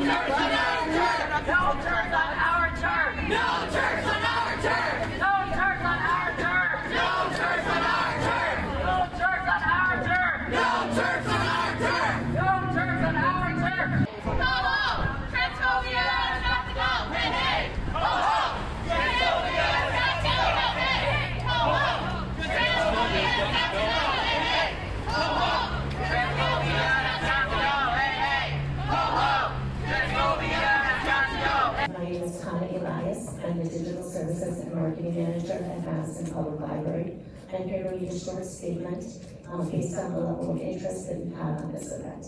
My short statement um, based on the level of interest that we've had on this event.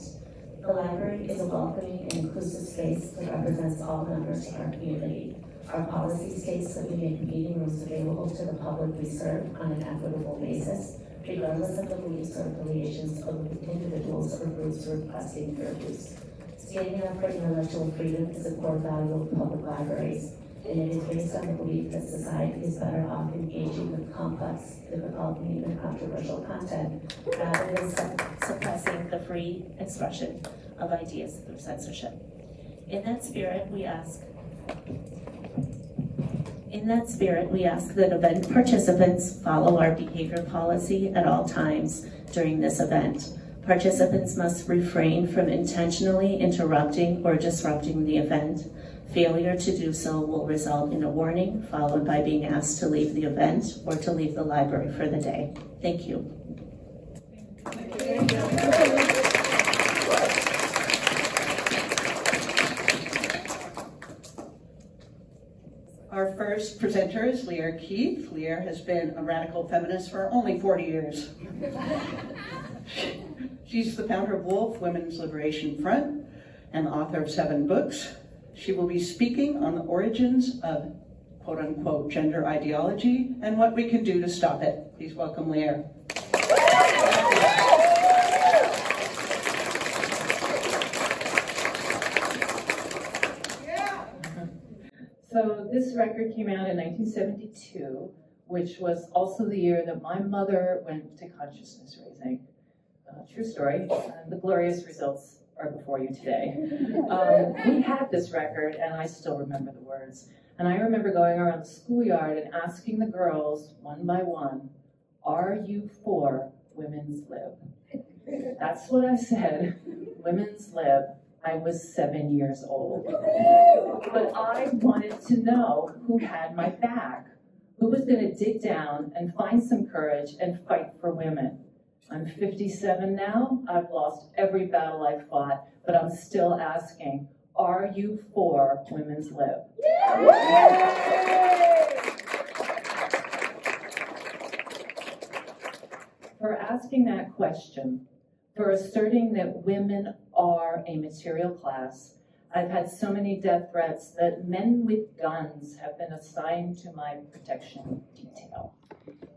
The library is a welcoming and inclusive space that represents all members of our community. Our policy states that we make meeting rooms available to the public we serve on an equitable basis, regardless of the beliefs or affiliations of individuals or groups requesting their use. Standing up for intellectual freedom is a core value of public libraries, and it is based on the belief that society is better off engaging with complex, difficult, and even controversial content rather than sup- suppressing the free expression of ideas through censorship. In that spirit, we ask, in that spirit, we ask that event participants follow our behavior policy at all times during this event. Participants must refrain from intentionally interrupting or disrupting the event. Failure to do so will result in a warning, followed by being asked to leave the event or to leave the library for the day. Thank you. Our first presenter is Lierre Keith. Lierre has been a radical feminist for only 40 years. She's the founder of Wolf Women's Liberation Front and author of seven books. She will be speaking on the origins of quote unquote gender ideology and what we can do to stop it. Please welcome Lierre. So this record came out in 1972, which was also the year that my mother went to consciousness raising. Uh, true story. And the glorious results are before you today. Um, we had this record, and I still remember the words. And I remember going around the schoolyard and asking the girls, one by one, Are you for women's lib? That's what I said, women's lib. I was seven years old. But I wanted to know who had my back, who was going to dig down and find some courage and fight for women. I'm 57 now. I've lost every battle I fought, but I'm still asking, are you for women's lib? For asking that question, for asserting that women are a material class. I've had so many death threats that men with guns have been assigned to my protection detail.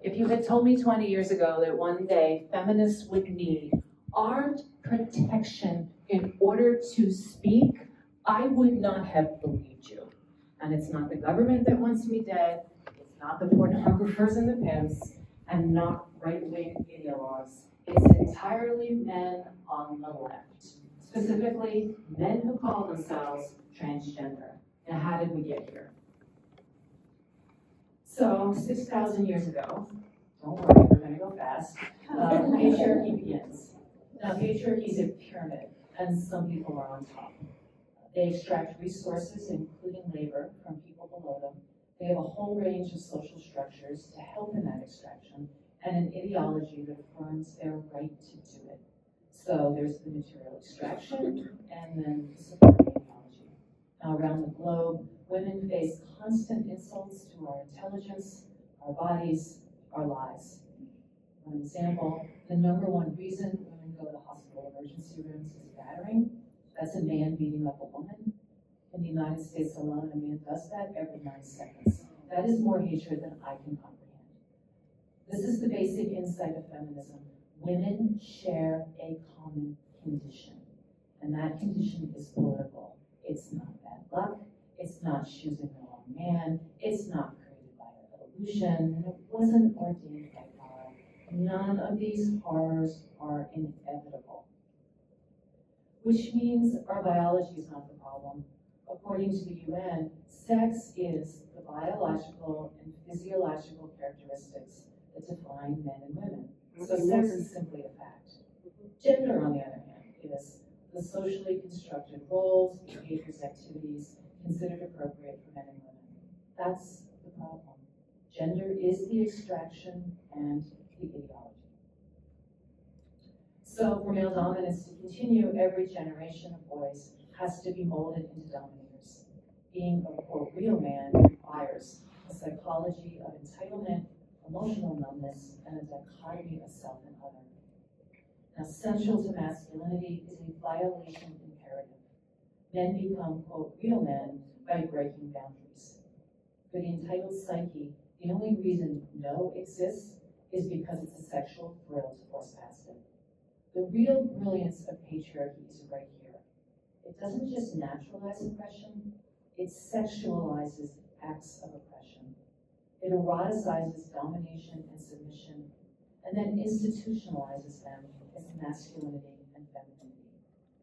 If you had told me 20 years ago that one day feminists would need armed protection in order to speak, I would not have believed you. And it's not the government that wants me dead, it's not the pornographers and the pimps, and not right-wing ideologues. It's entirely men on the left, specifically men who call themselves transgender. Now, how did we get here? So, 6,000 years ago, don't worry, we're gonna go fast, uh, patriarchy begins. Now, patriarchy is a pyramid, and some people are on top. They extract resources, including labor, from people below them. They have a whole range of social structures to help in that extraction, and an ideology that affirms their right to do it. So there's the material extraction and then the around the globe, women face constant insults to our intelligence, our bodies, our lives. For example, the number one reason women go to hospital emergency rooms is battering. That's a man beating up a woman. In the United States alone, a man does that every nine seconds. That is more hatred than I can comprehend. This is the basic insight of feminism. Women share a common condition, and that condition is political. It's not luck, it's not choosing the wrong man, it's not created by evolution, it wasn't ordained by God. None of these horrors are inevitable. which means our biology is not the problem. According to the UN, sex is the biological and physiological characteristics that define men and women. So mm-hmm. sex is simply a fact. Mm-hmm. Gender, on the other hand, is the socially constructed roles, behaviors, activities considered appropriate for men and women. That's the problem. Gender is the extraction and the ideology. So for male dominance to continue, every generation of boys has to be molded into dominators. Being a quote real man requires a psychology of entitlement, emotional numbness, and a dichotomy of self and other. Now, central to masculinity is a violation imperative. Men become quote real men by breaking boundaries. For the entitled psyche, the only reason no exists is because it's a sexual thrill to force past it. The real brilliance of patriarchy is right here. It doesn't just naturalize oppression, it sexualizes acts of oppression. It eroticizes domination and submission, and then institutionalizes them as masculinity and femininity.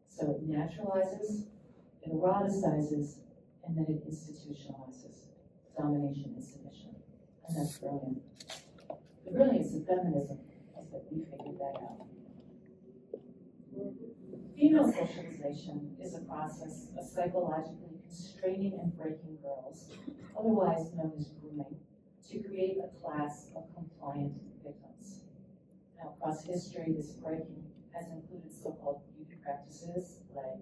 So it naturalizes, it eroticizes, and then it institutionalizes domination and submission. And that's brilliant. The brilliance of feminism is that we figured that out. Female socialization is a process of psychologically constraining and breaking girls, otherwise known as grooming, to create a class of compliant across history, this breaking has included so-called beauty practices like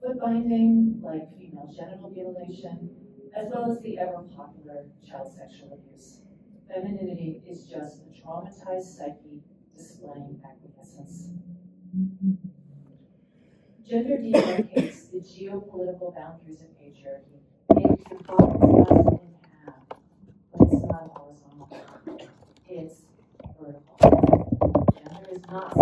foot binding, like female genital mutilation, as well as the ever-popular child sexual abuse. Femininity is just a traumatized psyche displaying acquiescence. Gender demarcates the geopolitical boundaries of patriarchy. It's not horizontal. It's vertical. Is not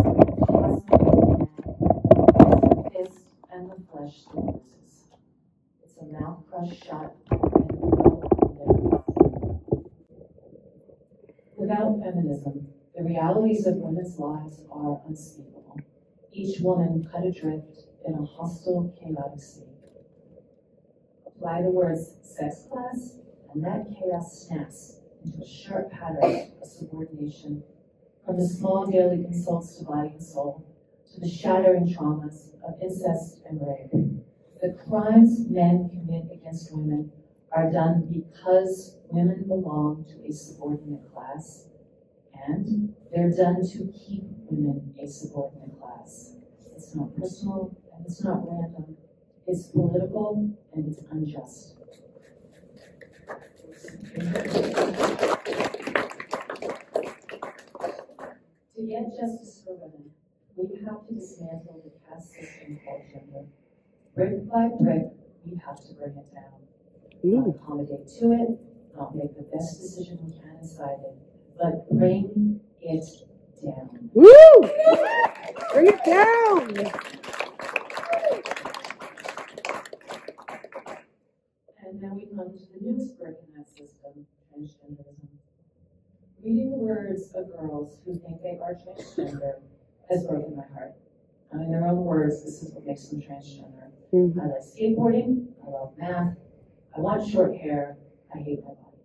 fist and the flesh that. It's a mouth crushed shut Without feminism, the realities of women's lives are unspeakable. Each woman cut adrift in a hostile, chaotic sea. Apply the words sex class, and that chaos snaps into a sharp pattern of subordination from the small daily insults to body and soul to the shattering traumas of incest and rape. The crimes men commit against women are done because women belong to a subordinate class, and they're done to keep women a subordinate class. It's not personal and it's not random. It's political and it's unjust. To get justice for women, we have to dismantle the caste system called gender. Brick by brick, we have to bring it down. Not accommodate to it, not make the best decision we can inside it, but bring it down. Woo! Bring it down. And now we come to the newest brick in that system, transgenderism. Reading the words of girls who think they are transgender has broken my heart. And in their own words, this is what makes them transgender. Mhm. I like skateboarding, I love math, I want short hair, I hate my body.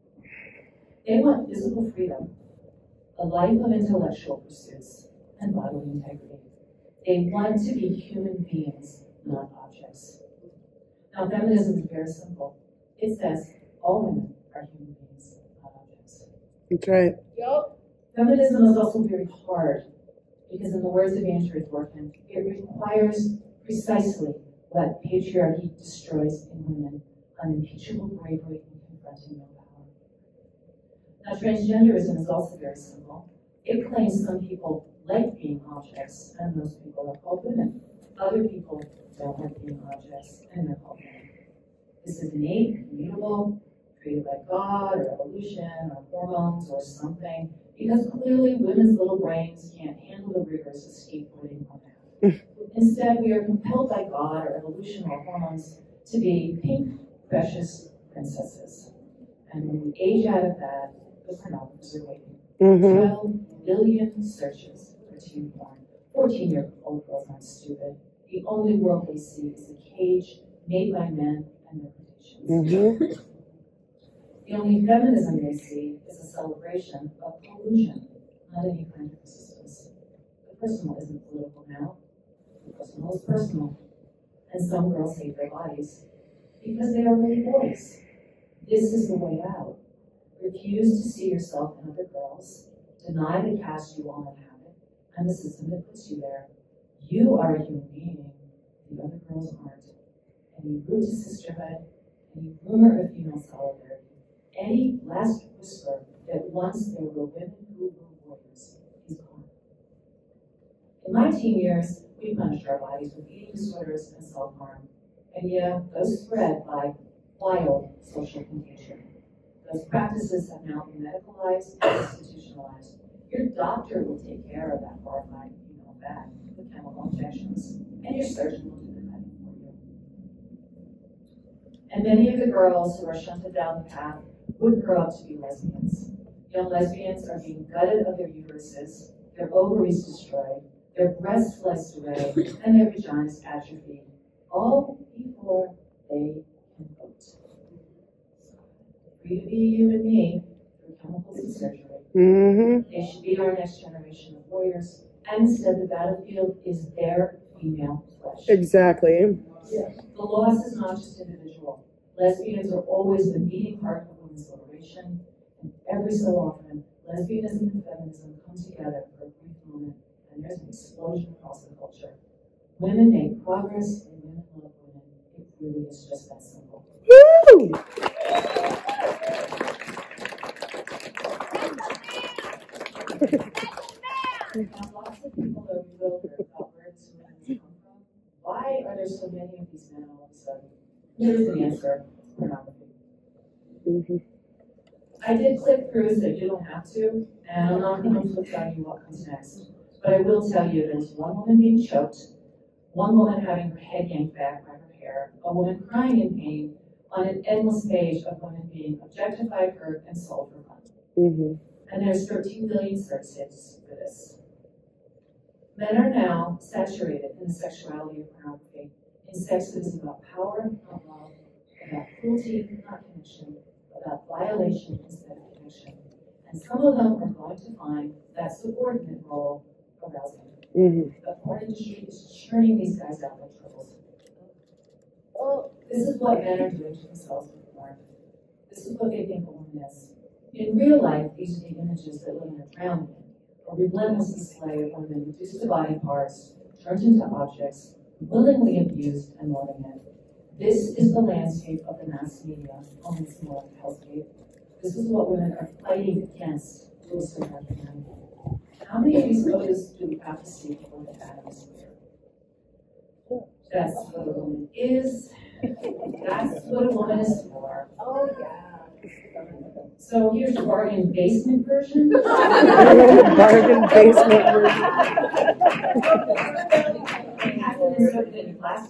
They want physical freedom, a life of intellectual pursuits, and bodily integrity. They want to be human beings, not objects. Now, feminism is very simple. It says all women are human beings, not objects. That's right. Feminism is also very hard because, in the words of Andrea Dworkin, it requires precisely what patriarchy destroys in women unimpeachable bravery in confronting power. Now, transgenderism is also very simple. It claims some people like being objects, and those people are called women. Other people don't like being objects, and they're called men. This is innate, immutable, created by God or evolution or hormones or something, because clearly women's little brains can't handle the rigors of skateboarding or math. Instead, we are compelled by God or evolution or hormones to be pink, precious princesses. And when we age out of that, the pornographers are waiting. Mm-hmm. 12 billion searches for teen porn. 14 year old girls aren't stupid. The only world they see is a cage made by men and their predictions. Mm-hmm. The only feminism they see is a celebration of collusion, not any kind of resistance. The personal isn't political now. The personal is personal. And some girls hate their bodies because they are really boys. This is the way out. Refuse to see yourself in other girls. Deny the caste you all inhabit and the system that puts you there. You are a human being. The other girls aren't. Any root to sisterhood, any rumor of female solidarity, any last whisper that once there were women who were warriors is gone. In my teen years, we punished our bodies with eating disorders and self-harm. And yeah, those spread by wild social contagion. Those practices have now been medicalized and institutionalized. Your doctor will take care of that horrifying female back with chemical injections, and your surgeon will do the cutting for you. And many of the girls who are shunted down the path would grow up to be lesbians. Young lesbians are being gutted of their uteruses, their ovaries destroyed, their breasts sliced away, and their vaginas atrophied, all before they can vote. Free to be a human being through chemicals and surgery. Mm-hmm. They should be our next generation of warriors, and instead the battlefield is their female flesh. Exactly. The loss is not just individual. Lesbians are always the beating heart of women's liberation, and every so often, lesbianism and feminism come together for a brief moment, and there's an explosion across the culture. Women make progress, and women love women. It really is just that simple. Woo! Why are there so many of these men all of a sudden? Here's the answer: pornography. Mm-hmm. I did click through so you don't have to, and I'm not going to flip you what comes next. But I will tell you there's one woman being choked, one woman having her head yanked back by her hair, a woman crying in pain, on an endless page of women being objectified, hurt, and sold for money. Mm-hmm. And there's 13 billion search hits for this. Men are now saturated in the sexuality of pornography, in sex that is about power, not love, about cruelty, not connection, about violation instead of connection. And some of them are going to find that subordinate role arousing. Mm-hmm. The porn industry is churning these guys out like tribbles. Well, this is what men are doing to themselves with porn. This is what they think a woman is. In real life, these are the images that women are drowned in. A relentless display of women reduced to body parts, turned into objects, willingly abused and loving it. This is the landscape of the mass media on this moral hellscape. This is what women are fighting against to a certain extent. How many of these photos do we have to see before the fact is clear? That's what a woman is. That's what a woman is for. Oh, yeah. So here's the bargain basement version. Bargain basement version.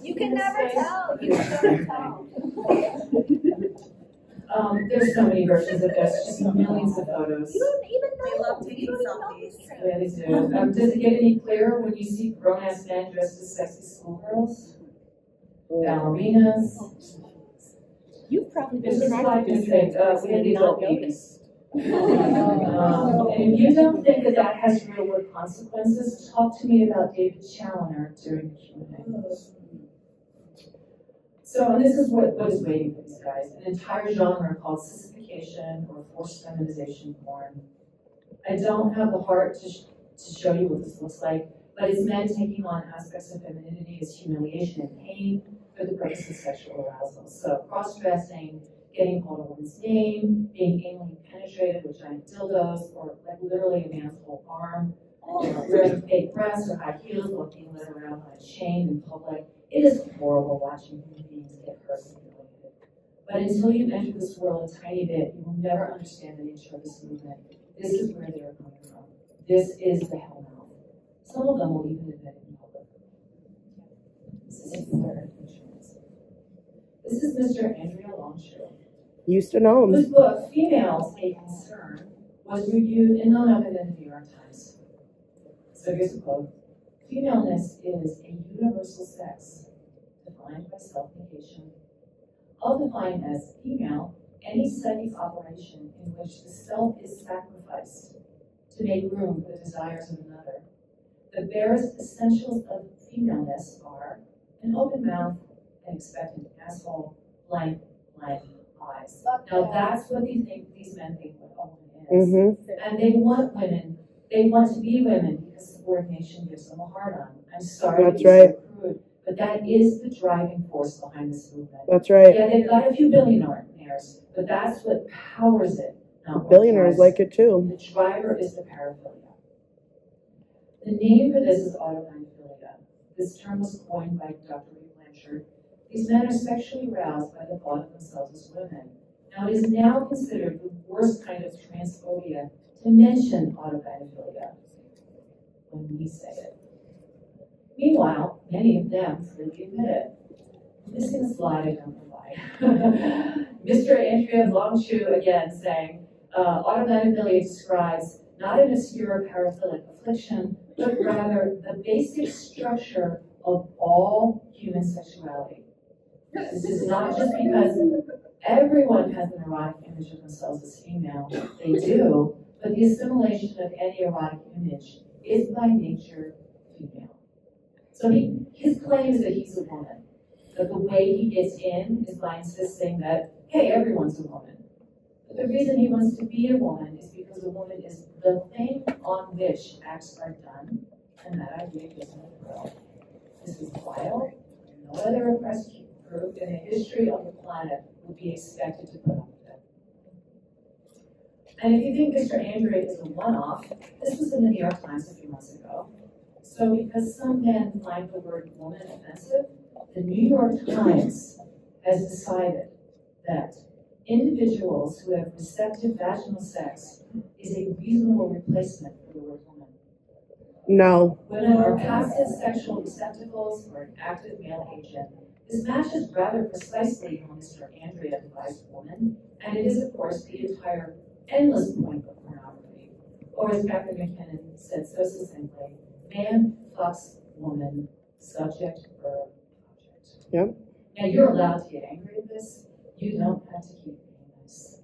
You can never tell. You can never tell. Um, there's so many versions of this, just millions of photos. You don't even know. They love you taking don't even know selfies. this. Yeah, they do. Um, does it get any clearer when you see grown-ass men dressed as sexy schoolgirls? Ballerinas? You've probably This been is like attracted this to thing, uh, this we and did not not noticed. And if you don't think that that has real world consequences, talk to me about David Challoner during the Q and A. So, and this is what, what is waiting for these guys, an entire genre called sissification or forced feminization porn. I don't have the heart to, sh- to show you what this looks like, but it's men taking on aspects of femininity as humiliation and pain for the purpose of sexual arousal. So cross-dressing, getting hold of woman's name, being anally penetrated with giant dildos, or like literally a man's whole arm, wearing fake breasts or high heels being led around on a chain in public. It is horrible watching human beings get hurt. But until you enter this world a tiny bit, you will never understand the nature of this movement. This is where they are coming from. This is the hell. Some of them will even admit it in public. This is Mr. Andrea Long Chu Know him. whose book, Females A Concern, was reviewed in none other than the New York Times. So here's a quote. Femaleness is a universal sex defined by self-negation. I'll define as female any psychic operation in which the self is sacrificed to make room for the desires of another. The barest essentials of femaleness are an open mouth, an expectant asshole, blank, blank eyes. Now that's what they think these men think what a woman is. Mm-hmm. And they want women, they want to be women because subordination gives them a hard on. I'm sorry to That's be so right. crude, but that is the driving force behind this movement. That's right. Yeah, they've got a few billionaires, but that's what powers it, not Billionaires like it too. the driver is the paraphilia. The name for this is autogynephilia. This term was coined by Dr. Lee Blanchard. These men are sexually aroused by the thought of themselves as women. Now, it is now considered the worst kind of transphobia to mention autogynephilia when we say it. Meanwhile, many of them freely admit it. Missing a slide, I don't know. Mr. Andrea Long Chu again saying, uh, autogynephilia describes not an obscure paraphilic affliction, but rather the basic structure of all human sexuality. This is not just because everyone has an erotic image of themselves as female, they do, but the assimilation of any erotic image is by nature female. So he, his claim is that he's a woman, but the way he gets in is by insisting that, hey, everyone's a woman. But the reason he wants to be a woman is because a woman is the thing on which acts are done, and that idea gives him a thrill. This is wild. No other oppressed group in the history of the planet would be expected to put up with it. And if you think Mr. Andre is a one-off, this was in the New York Times a few months ago. So because some men find the word woman offensive, the New York Times has decided that individuals who have receptive vaginal sex is a reasonable replacement for the word woman. No. Women are passive sexual receptacles for an active male agent. This matches rather precisely how Mr. Andrea defines woman, and it is, of course, the entire endless point of pornography. Or as Catharine MacKinnon said so succinctly, man fucks woman, subject, verb, object. Yep. Now, you're allowed to get angry at this. You don't have to keep being this.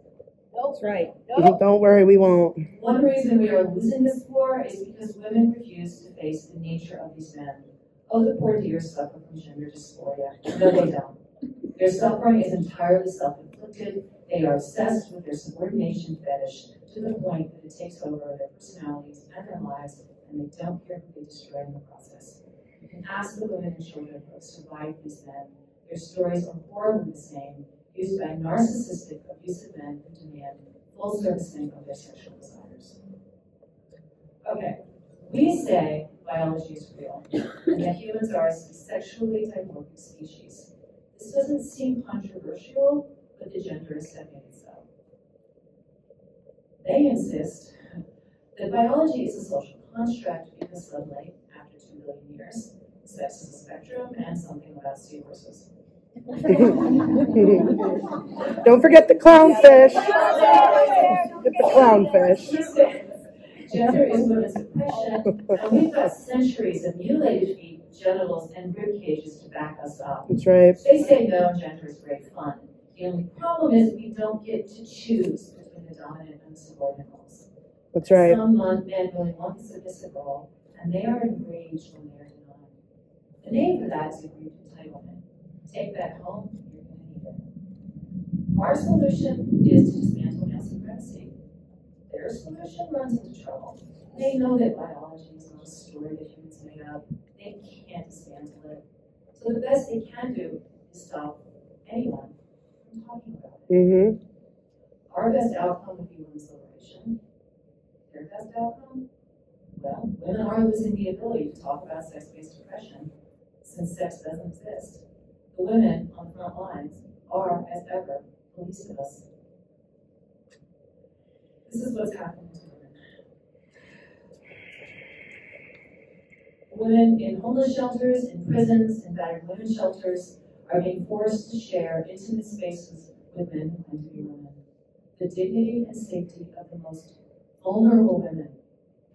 That's right. Don't worry, we won't. One reason we are losing this war is because women refuse to face the nature of these men. Oh, the poor dears suffer from gender dysphoria. No, they don't. Their suffering is entirely self-inflicted. They are obsessed with their subordination fetish to the point that it takes over their personalities and their lives, and they don't care who they destroy in the process. You can ask the women and children who have survived these men. Their stories are horribly the same, used by narcissistic, abusive men who demand full servicing of their sexual desires. Okay, we say biology is real, and that humans are a sexually dimorphic species. This doesn't seem controversial, but the gender have made it so. They insist that biology is a social construct because suddenly, after two billion years, sex is a spectrum and something about seahorses. Don't forget the clownfish. Get the clownfish. Gender is women's oppression, and we've got centuries of mutilated feet, genitals, and rib cages to back us up. That's right. They say no, gender is great fun. The only problem is we don't get to choose between the dominant and the subordinate roles. That's right. Some men really want the submissive role, and they are enraged when they are denied. The name for that is aggrieved entitlement. Take that home, you're going to need it. Our solution is to dismantle. Their solution runs into trouble. They know that biology is not a story that humans made up. They can't dismantle it. So the best they can do is stop anyone from talking about it. Mm-hmm. Our best outcome would be women's liberation. Their best outcome? Well, women are losing the ability to talk about sex-based oppression since sex doesn't exist. The women on the front lines are, as ever, the least of us. This is what's happening to women. Women in homeless shelters, in prisons, in battered women's shelters are being forced to share intimate spaces with men who claim to be women. The dignity and safety of the most vulnerable women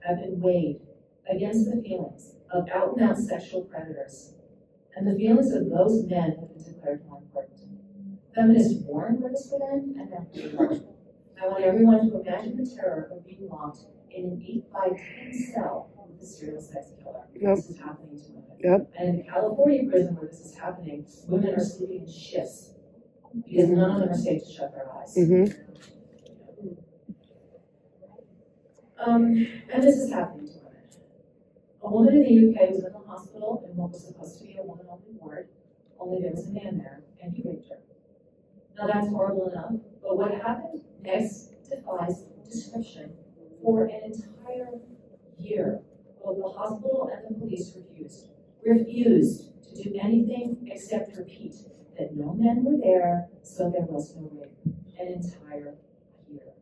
have been weighed against the feelings of out and out sexual predators. And the feelings of those men have been declared more important. Feminists warn women and then. I want everyone to imagine the terror of being locked in an eight by ten cell with a serial sex killer. Yep. This is happening to women. Yep. And in the California prison where this is happening, women are sleeping in shifts because none of them are safe to shut their eyes. Mm-hmm. Um, and this is happening to women. A woman in the UK was in the hospital in what was supposed to be a woman-only ward, only there was a man there, and he raped her. Now that's horrible enough, but what happened next defies description. For an entire year, both the hospital and the police refused, refused to do anything except repeat that no men were there, so there was no rape. An entire year.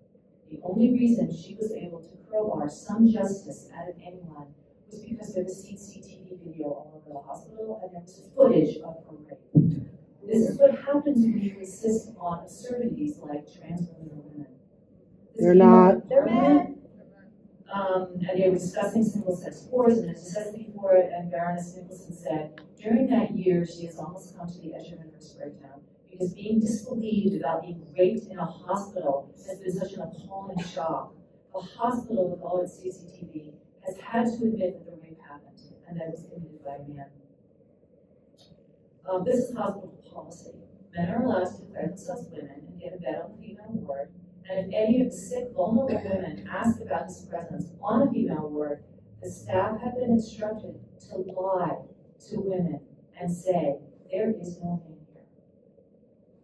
The only reason she was able to crowbar some justice out of anyone was because there was CCTV video all over the hospital and there was footage of her rape. This is what happens when you insist on absurdities like trans women. This They're not. in Parliament, Um, and they were discussing single-sex sports and the necessity for it, and Baroness Nicholson said, during that year, she has almost come to the edge of a nervous breakdown, because being disbelieved about being raped in a hospital has been such an appalling shock. The hospital, with all its CCTV, has had to admit that the rape happened, and that it was committed by a man. Um, this is hospital policy. Men are allowed to declare themselves women and get a bed on the female ward, and if any of the sick, vulnerable women ask about his presence on a female ward, the staff have been instructed to lie to women and say, there is no man here.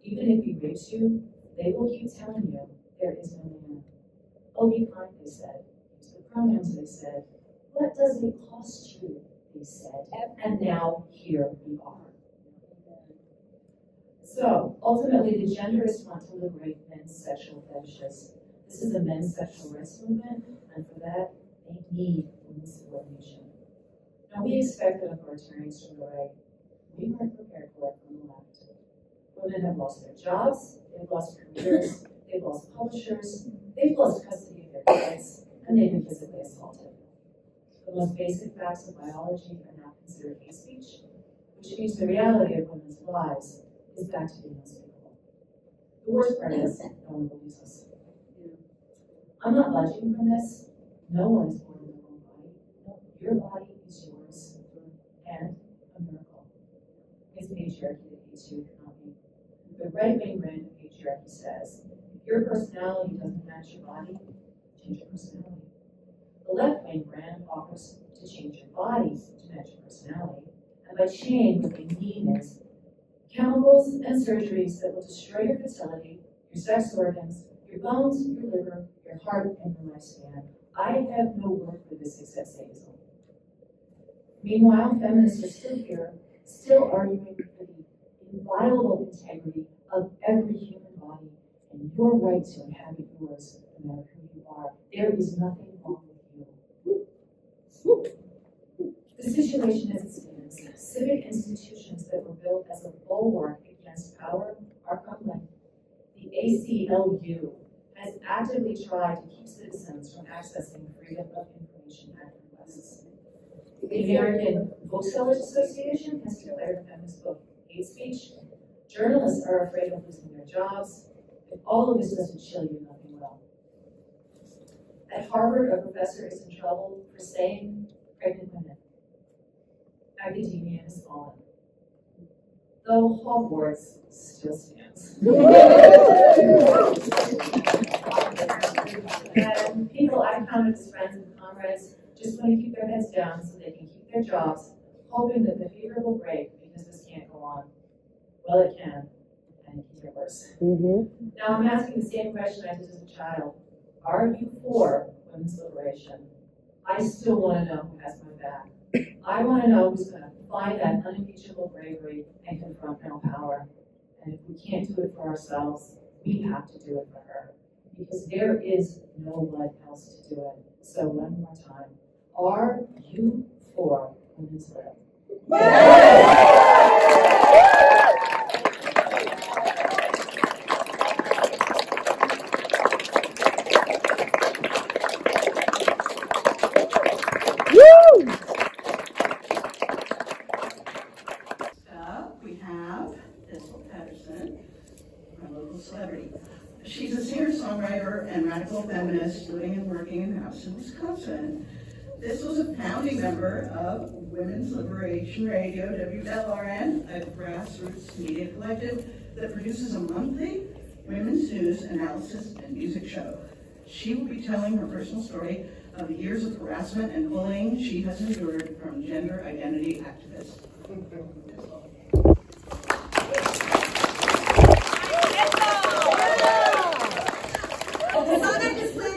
Even if he rapes you, they will keep telling you, there is no man. Oh, be kind, they said. Use the pronouns, they said. What does it cost you, they said. And now here we are. So ultimately, the genderists want to liberate men's sexual fetishes. This is a men's sexual rights movement, and for that, they need women's subordination. Now, we expected authoritarians from the right. We weren't prepared for it from the left. Women have lost their jobs, they've lost careers, they've lost publishers, they've lost custody of their kids, and they've been physically assaulted. The most basic facts of biology are now considered hate speech, which means the reality of women's lives is back to being unspeakable. The worst part is, no one believes us. I'm not budging from this. No one is born with their own body. Your body is yours and a miracle. It's patriarchy that hates you, not me. The right wing brand of patriarchy says, if your personality doesn't match your body, change your personality. The left wing brand offers to change your body to match your personality. And by change, what they mean is chemicals and surgeries that will destroy your fertility, your sex organs, your bones, your liver, your heart, and your lifespan. I have no word for this except sadism. Meanwhile, feminists are still here, still arguing for the inviolable integrity of every human body and your right to inhabit yours, no matter who you are. There is nothing wrong with you. The situation stands, civic institutions that were built as a bulwark against power are crumbling. The ACLU has actively tried to keep citizens from accessing Freedom of Information Act requests. The American Booksellers Association has declared a feminist book hate speech. Journalists are afraid of losing their jobs. If all of this doesn't chill you, nothing will. At Harvard, a professor is in trouble for saying pregnant women. Academia has fallen. Though Hogwarts still stands. and people I counted as friends and comrades just want to keep their heads down so they can keep their jobs, hoping that the fever will break because this can't go on. Well, it can, and it can get worse. Mm-hmm. Now I'm asking the same question I did as a child. Are you for women's liberation? I still want to know who has my back. I want to know who's going to find that unimpeachable bravery and confront male power. And if we can't do it for ourselves, we have to do it for her. Because there is no one else to do it. So one more time. Are you for women's lib? Woo! my local celebrity. She's a singer-songwriter and radical feminist living and working in Madison, Wisconsin. This was a founding member of Women's Liberation Radio, WLRN, a grassroots media collective that produces a monthly women's news analysis and music show. She will be telling her personal story of the years of harassment and bullying she has endured from gender identity activists. The song I just played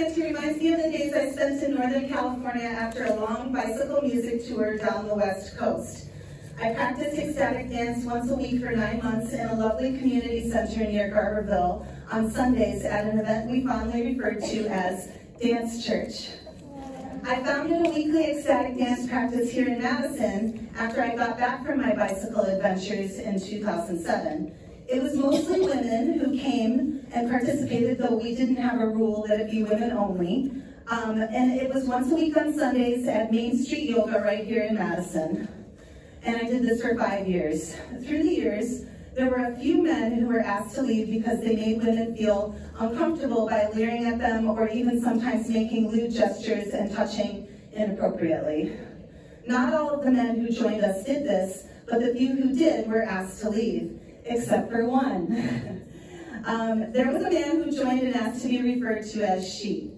Michael reminds me of the days I spent in Northern California after a long bicycle music tour down the West Coast. I practiced ecstatic dance once a week for nine months in a lovely community center near Garberville on Sundays at an event we fondly referred to as Dance Church. I founded a weekly ecstatic dance practice here in Madison after I got back from my bicycle adventures in 2007. It was mostly women who came and participated, though we didn't have a rule that it be women only. Um, and it was once a week on Sundays at Main Street Yoga right here in Madison. And I did this for five years. Through the years, there were a few men who were asked to leave because they made women feel uncomfortable by leering at them or even sometimes making lewd gestures and touching inappropriately. Not all of the men who joined us did this, but the few who did were asked to leave, except for one. um, there was a man who joined and asked to be referred to as she,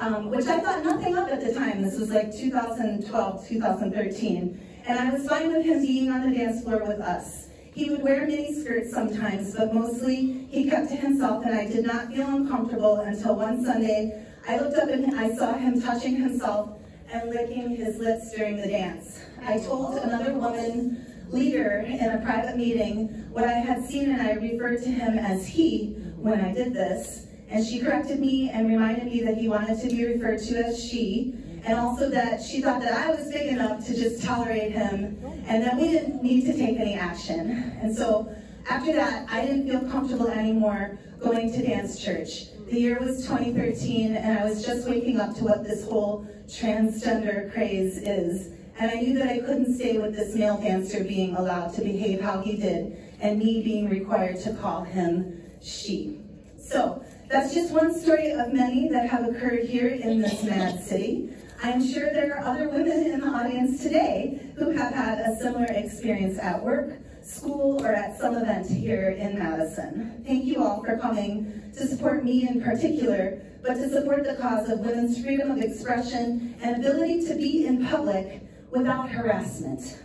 um, which I thought nothing of at the time. This was like 2012, 2013. And I was fine with him being on the dance floor with us. He would wear mini skirts sometimes, but mostly he kept to himself and I did not feel uncomfortable until one Sunday I looked up and I saw him touching himself and licking his lips during the dance. I told another woman leader in a private meeting what I had seen and I referred to him as he when I did this. And she corrected me and reminded me that he wanted to be referred to as she and also that she thought that I was big enough to just tolerate him and that we didn't need to take any action. And so after that, I didn't feel comfortable anymore going to dance church. The year was 2013 and I was just waking up to what this whole transgender craze is. And I knew that I couldn't stay with this male dancer being allowed to behave how he did and me being required to call him she. So that's just one story of many that have occurred here in this mad city. I am sure there are other women in the audience today who have had a similar experience at work, school, or at some event here in Madison. Thank you all for coming to support me in particular, but to support the cause of women's freedom of expression and ability to be in public without harassment.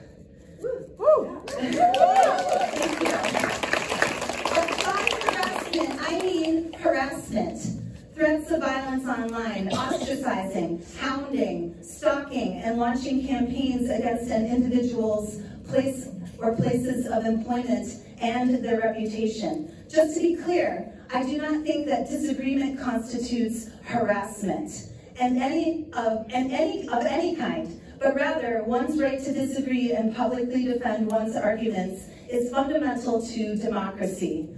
Thank you. But by harassment, I mean harassment threats of violence online, ostracizing, hounding, stalking, and launching campaigns against an individual's place or places of employment and their reputation. Just to be clear, I do not think that disagreement constitutes harassment and any of and any of any kind, but rather one's right to disagree and publicly defend one's arguments is fundamental to democracy.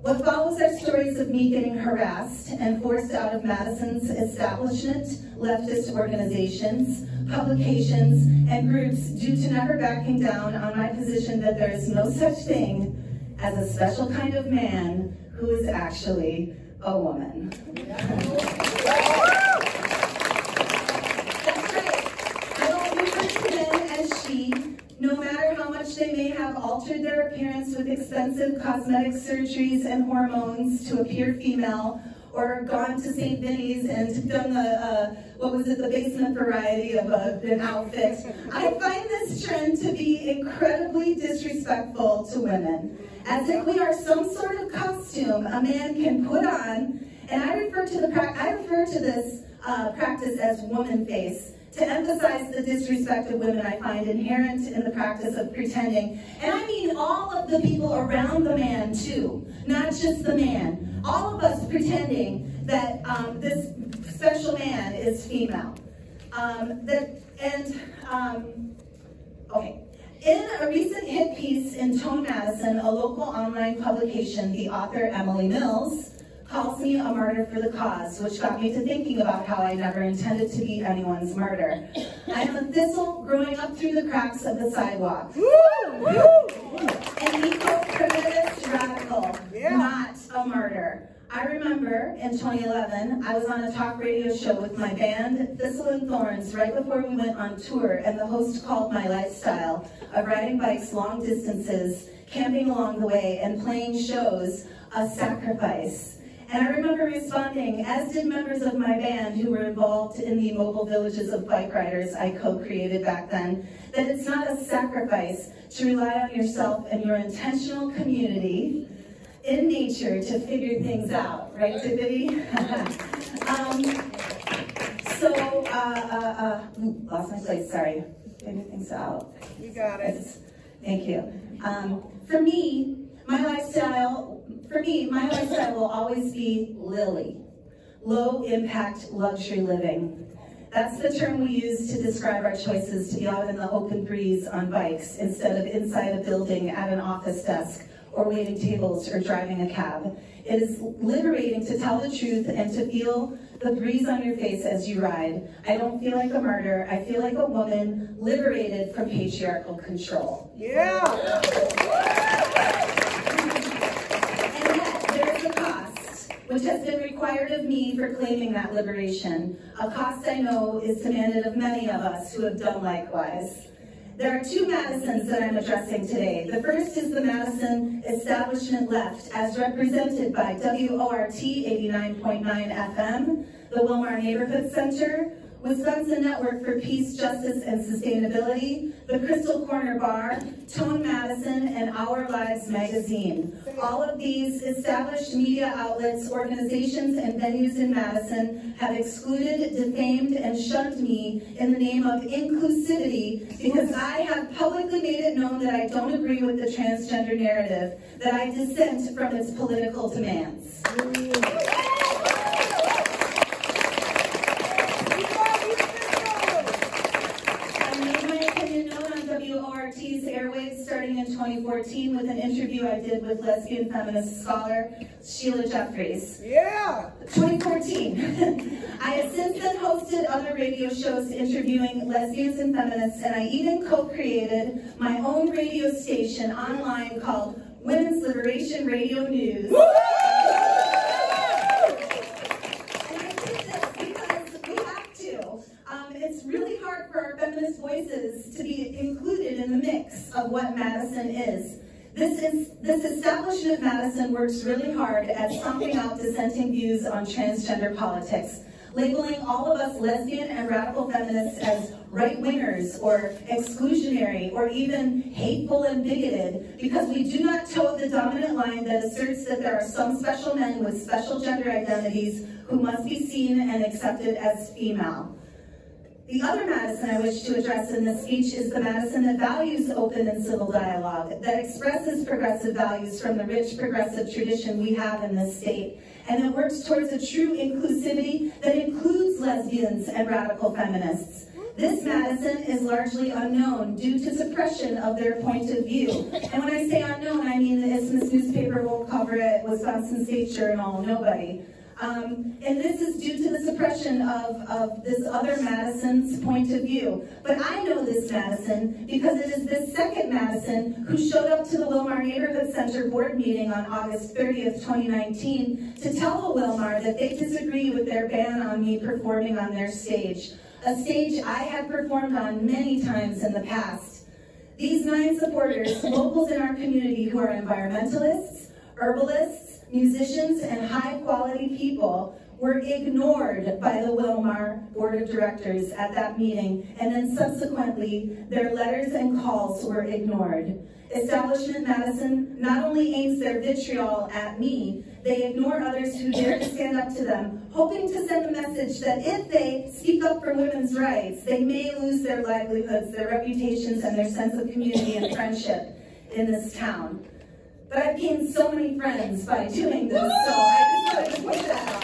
What follows are stories of me getting harassed and forced out of Madison's establishment, leftist organizations, publications, and groups due to never backing down on my position that there is no such thing as a special kind of man who is actually a woman. That's right. I don't refer to men as she, no matter how much they may have altered their appearance with expensive cosmetic surgeries and hormones to appear female, or gone to St. Vinny's and done the, uh, what was it, the basement variety of a, an outfit. I find this trend to be incredibly disrespectful to women, as if we are some sort of costume a man can put on, and I refer to, the, I refer to this uh, practice as woman face to emphasize the disrespect of women I find inherent in the practice of pretending. And I mean all of the people around the man too, not just the man. All of us pretending that um, this special man is female. Um, that, and, um, okay. In a recent hit piece in Tone Madison, a local online publication, the author Emily Mills calls me a martyr for the cause, which got me to thinking about how I never intended to be anyone's martyr. I am a thistle growing up through the cracks of the sidewalk. An eco-primitivist radical, not a martyr. I remember in 2011, I was on a talk radio show with my band Thistle and Thorns right before we went on tour, and the host called my lifestyle of riding bikes long distances, camping along the way, and playing shows a sacrifice. And I remember responding, as did members of my band who were involved in the mobile villages of bike riders I co-created back then, that it's not a sacrifice to rely on yourself and your intentional community in nature to figure things out, right, Tiffany? um, so, uh, uh, uh, lost my place, sorry. Figure things out. You got it. Yes, Thank you. Um, for me, my lifestyle, for me, my lifestyle will always be Lily. Low impact luxury living. That's the term we use to describe our choices to be out in the open breeze on bikes instead of inside a building at an office desk or waiting tables or driving a cab. It is liberating to tell the truth and to feel the breeze on your face as you ride. I don't feel like a martyr. I feel like a woman liberated from patriarchal control. Yeah. And yet, there is a cost, which has been required of me for claiming that liberation. A cost I know is demanded of many of us who have done likewise. There are two Madisons that I'm addressing today. The first is the Madison establishment left, as represented by WORT 89.9 FM, the Wilmar Neighborhood Center, Wisconsin Network for Peace, Justice, and Sustainability, the Crystal Corner Bar, Tone Madison, and Our Lives Magazine. All of these established media outlets, organizations, and venues in Madison have excluded, defamed, and shunned me in the name of inclusivity because I have publicly made it known that I don't agree with the transgender narrative, that I dissent from its political demands. I made my opinion known on WORT's airwaves starting in 2014 with an interview I did with lesbian feminist scholar Sheila Jeffreys. Yeah. 2014. I have since then hosted other radio shows interviewing lesbians and feminists, and I even co-created my own radio station online called Women's Liberation Radio News. And I did this because we have to. Um, it's really hard voices to be included in the mix of what Madison is. This is this establishment Madison works really hard at stomping out dissenting views on transgender politics, labeling all of us lesbian and radical feminists as right-wingers or exclusionary or even hateful and bigoted because we do not toe the dominant line that asserts that there are some special men with special gender identities who must be seen and accepted as female. The other Madison I wish to address in this speech is the Madison that values open and civil dialogue, that expresses progressive values from the rich progressive tradition we have in this state, and that works towards a true inclusivity that includes lesbians and radical feminists. This Madison is largely unknown due to suppression of their point of view. And when I say unknown, I mean the Isthmus newspaper won't cover it, Wisconsin State Journal, nobody. Um, and this is due to the suppression of, of this other Madison's point of view. But I know this Madison because it is this second Madison who showed up to the Wilmar Neighborhood Center board meeting on August 30th, 2019 to tell the Wilmar that they disagree with their ban on me performing on their stage, a stage I had performed on many times in the past. These nine supporters, locals in our community who are environmentalists, herbalists, musicians, and high-quality people were ignored by the Wilmar Board of Directors at that meeting, and then subsequently, their letters and calls were ignored. Establishment Madison not only aims their vitriol at me, they ignore others who dare to stand up to them, hoping to send a message that if they speak up for women's rights, they may lose their livelihoods, their reputations, and their sense of community and friendship in this town. But I've gained so many friends by doing this, so I just wanted to point that out.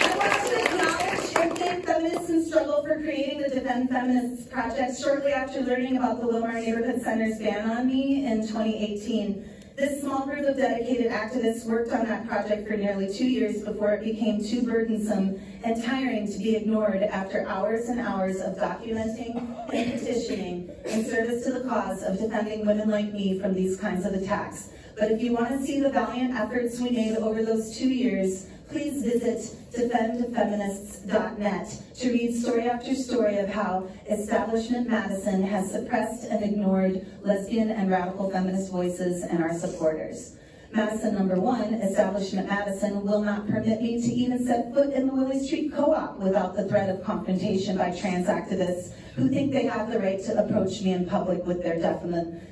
I want to acknowledge and thank feminists in struggle for creating the Defend Feminists project shortly after learning about the Wilmar Neighborhood Center's ban on me in 2018. This small group of dedicated activists worked on that project for nearly two years before it became too burdensome and tiring to be ignored after hours and hours of documenting and petitioning in service to the cause of defending women like me from these kinds of attacks. But if you want to see the valiant efforts we made over those two years, please visit defendfeminists.net to read story after story of how establishment Madison has suppressed and ignored lesbian and radical feminist voices and our supporters. Madison number one, Establishment Madison, will not permit me to even set foot in the Willy Street Co-op without the threat of confrontation by trans activists who think they have the right to approach me in public with their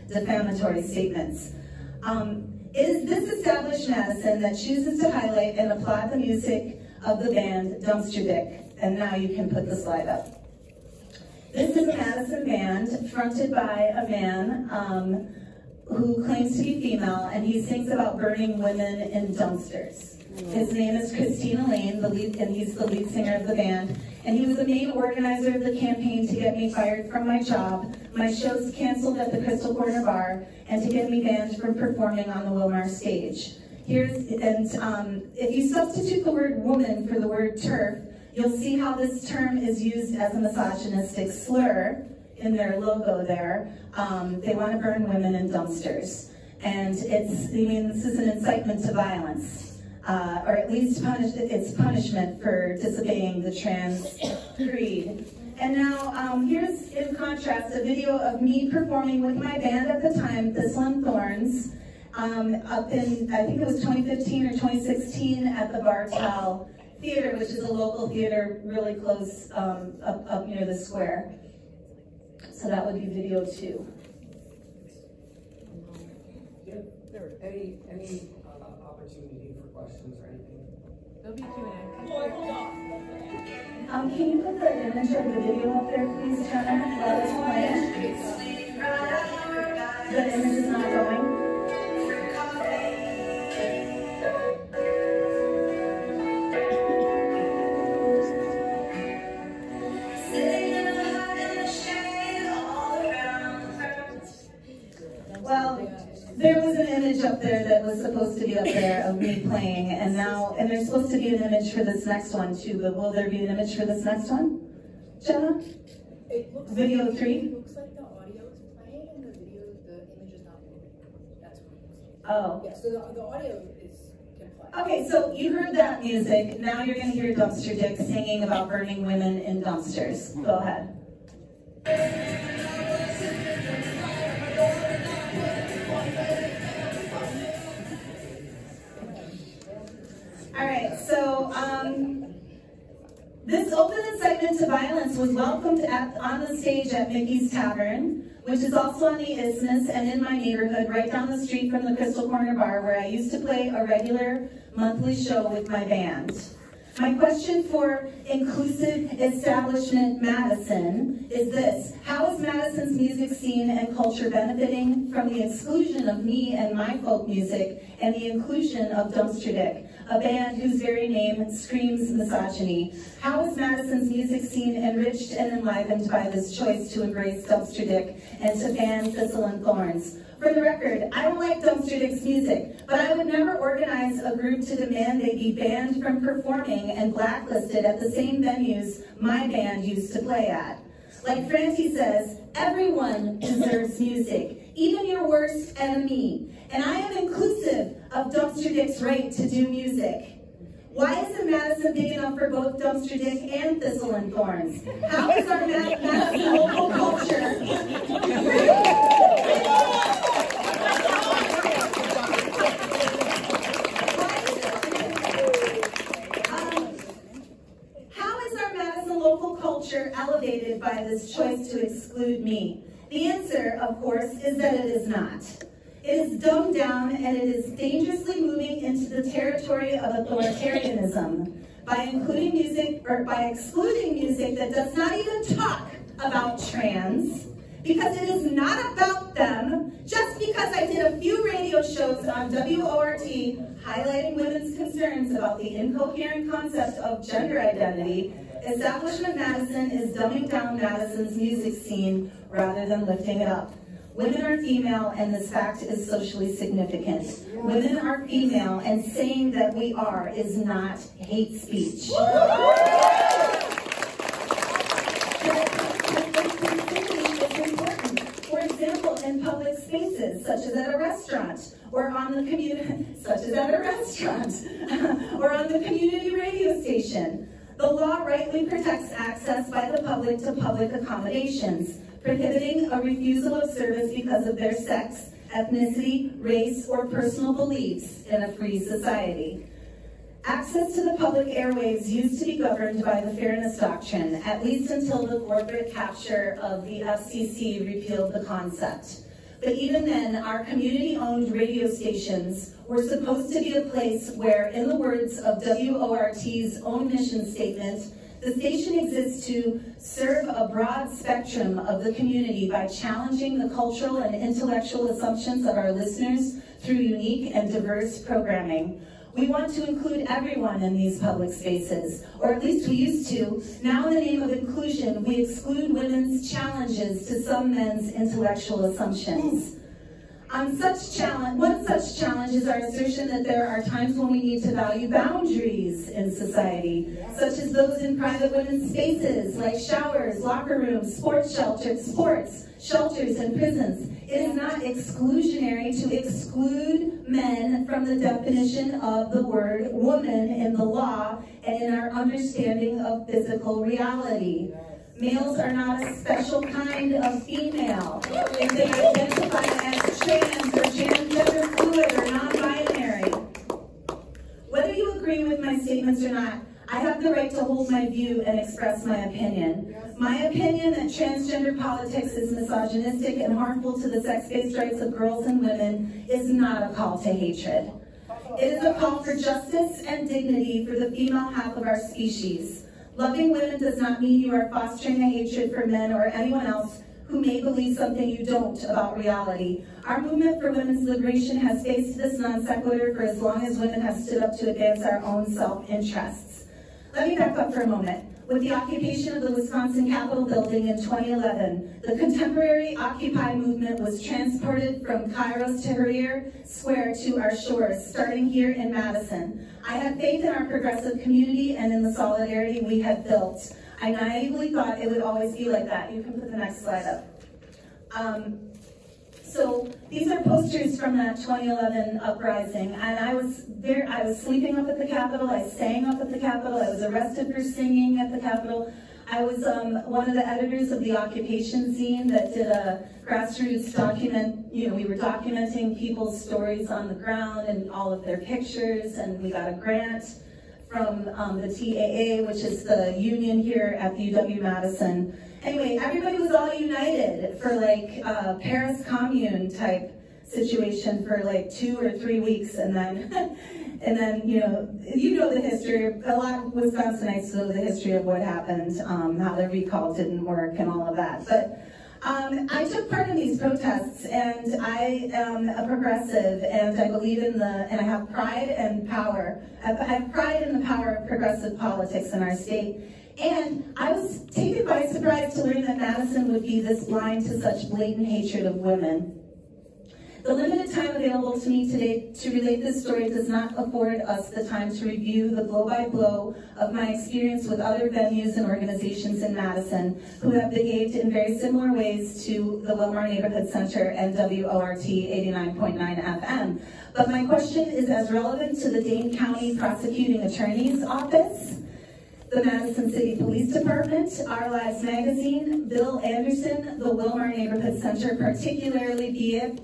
defamatory statements. Um, is this established Madison that chooses to highlight and applaud the music of the band Dumpster Dick. And now you can put the slide up. This is a Madison band fronted by a man um, who claims to be female, and he sings about burning women in dumpsters. His name is Christina Lane, the lead, and he's the lead singer of the band. And he was the main organizer of the campaign to get me fired from my job, my shows canceled at the Crystal Corner Bar, and to get me banned from performing on the Wilmar stage. Here's, and um, if you substitute the word woman for the word turf, you'll see how this term is used as a misogynistic slur in their logo there. Um, they want to burn women in dumpsters. And it's, I mean, this is an incitement to violence. Uh, or at least punish, it's punishment for disobeying the trans creed. And now, um, here's in contrast a video of me performing with my band at the time, Thistle and Thorns, um, up in, I think it was 2015 or 2016 at the Bartell Theater, which is a local theater really close um, up, up near the square. So that would be video two. Yeah, there, any, any uh, opportunity questions or anything? There'll be Q&A. Um, can you put the image of the video up there, please, Jenna, while it's? The image is not going. There was an image up there that was supposed to be up there of me playing, and now, and there's supposed to be an image for this next one too, but will there be an image for this next one? Jenna? It looks Video like, three? It looks like the audio is playing and the video, the image is not moving. That's what it looks Oh. Yeah, so the, the audio is. Okay, so you heard that music, now you're gonna hear Dumpster Dick singing about burning women in dumpsters. Go ahead. All right, so um, this open incitement to violence was welcomed at, on the stage at Mickey's Tavern, which is also on the Isthmus and in my neighborhood, right down the street from the Crystal Corner Bar, where I used to play a regular monthly show with my band. My question for Inclusive Establishment Madison is this. How is Madison's music scene and culture benefiting from the exclusion of me and my folk music and the inclusion of Dumpster Dick, a band whose very name screams misogyny? How is Madison's music scene enriched and enlivened by this choice to embrace Dumpster Dick and to ban Thistle and Thorns? For the record, I don't like Dumpster Dick's music, but I would never organize a group to demand they be banned from performing and blacklisted at the same venues my band used to play at. Like Franti says, everyone deserves music, even your worst enemy. And I am inclusive of Dumpster Dick's right to do music. Why isn't Madison big enough for both Dumpster Dick and Thistle and Thorns? How is our Ma- Madison local culture? How is our Madison local culture elevated by this choice to exclude me? The answer, of course, is that it is not. It is dumbed down and it is dangerously moving into the territory of authoritarianism by including music or by excluding music that does not even talk about trans because it is not about them just because I did a few radio shows on WORT highlighting women's concerns about the incoherent concept of gender identity, Establishment Madison is dumbing down Madison's music scene rather than lifting it up. Women are female and this fact is socially significant. Women are female and saying that we are is not hate speech. For example, in public spaces, such as at a restaurant, or on the community, such as at a restaurant, or on the community radio station. The law rightly protects access by the public to public accommodations, prohibiting a refusal of service because of their sex, ethnicity, race, or personal beliefs in a free society. Access to the public airwaves used to be governed by the Fairness Doctrine, at least until the corporate capture of the FCC repealed the concept. But even then, our community-owned radio stations were supposed to be a place where, in the words of WORT's own mission statement, the station exists to serve a broad spectrum of the community by challenging the cultural and intellectual assumptions of our listeners through unique and diverse programming. We want to include everyone in these public spaces, or at least we used to. Now in the name of inclusion, we exclude women's challenges to some men's intellectual assumptions. On such challenge, one such challenge is our assertion that there are times when we need to value boundaries in society, such as those in private women's spaces, like showers, locker rooms, sports shelters, sports, shelters, and prisons. It is not exclusionary to exclude men from the definition of the word woman in the law and in our understanding of physical reality. Males are not a special kind of female. If they identify as trans or transgender fluid or non-binary. Whether you agree with my statements or not, I have the right to hold my view and express my opinion. My opinion that transgender politics is misogynistic and harmful to the sex-based rights of girls and women is not a call to hatred. It is a call for justice and dignity for the female half of our species. Loving women does not mean you are fostering a hatred for men or anyone else who may believe something you don't about reality. Our movement for women's liberation has faced this non sequitur for as long as women have stood up to advance our own self-interests. Let me back up for a moment. With the occupation of the Wisconsin Capitol building in 2011, the contemporary Occupy movement was transported from Cairo's Tahrir Square to our shores, starting here in Madison. I have faith in our progressive community and in the solidarity we have built. I naively thought it would always be like that. You can put the next slide up. Um, so these are posters from that 2011 uprising, and I was there. I was sleeping up at the Capitol. I sang up at the Capitol. I was arrested for singing at the Capitol. I was um, one of the editors of the occupation zine that did a grassroots document. You know, we were documenting people's stories on the ground and all of their pictures, and we got a grant from um, the TAA, which is the union here at the UW-Madison. Anyway, everybody was all united for like uh, Paris Commune type situation for like two or three weeks, and then, and then you know, you know the history. A lot of Wisconsinites know the history of what happened, um, how the recall didn't work, and all of that. But um, I took part in these protests, and I am a progressive, and I believe in the, and I have pride and power. I have pride in the power of progressive politics in our state. And I was taken by surprise to learn that Madison would be this blind to such blatant hatred of women. The limited time available to me today to relate this story does not afford us the time to review the blow-by-blow of my experience with other venues and organizations in Madison who have behaved in very similar ways to the Wilmar Neighborhood Center and WORT 89.9 FM. But my question is as relevant to the Dane County Prosecuting Attorney's Office the Madison City Police Department, Our Lives Magazine, Bill Anderson, the Wilmar Neighborhood Center, particularly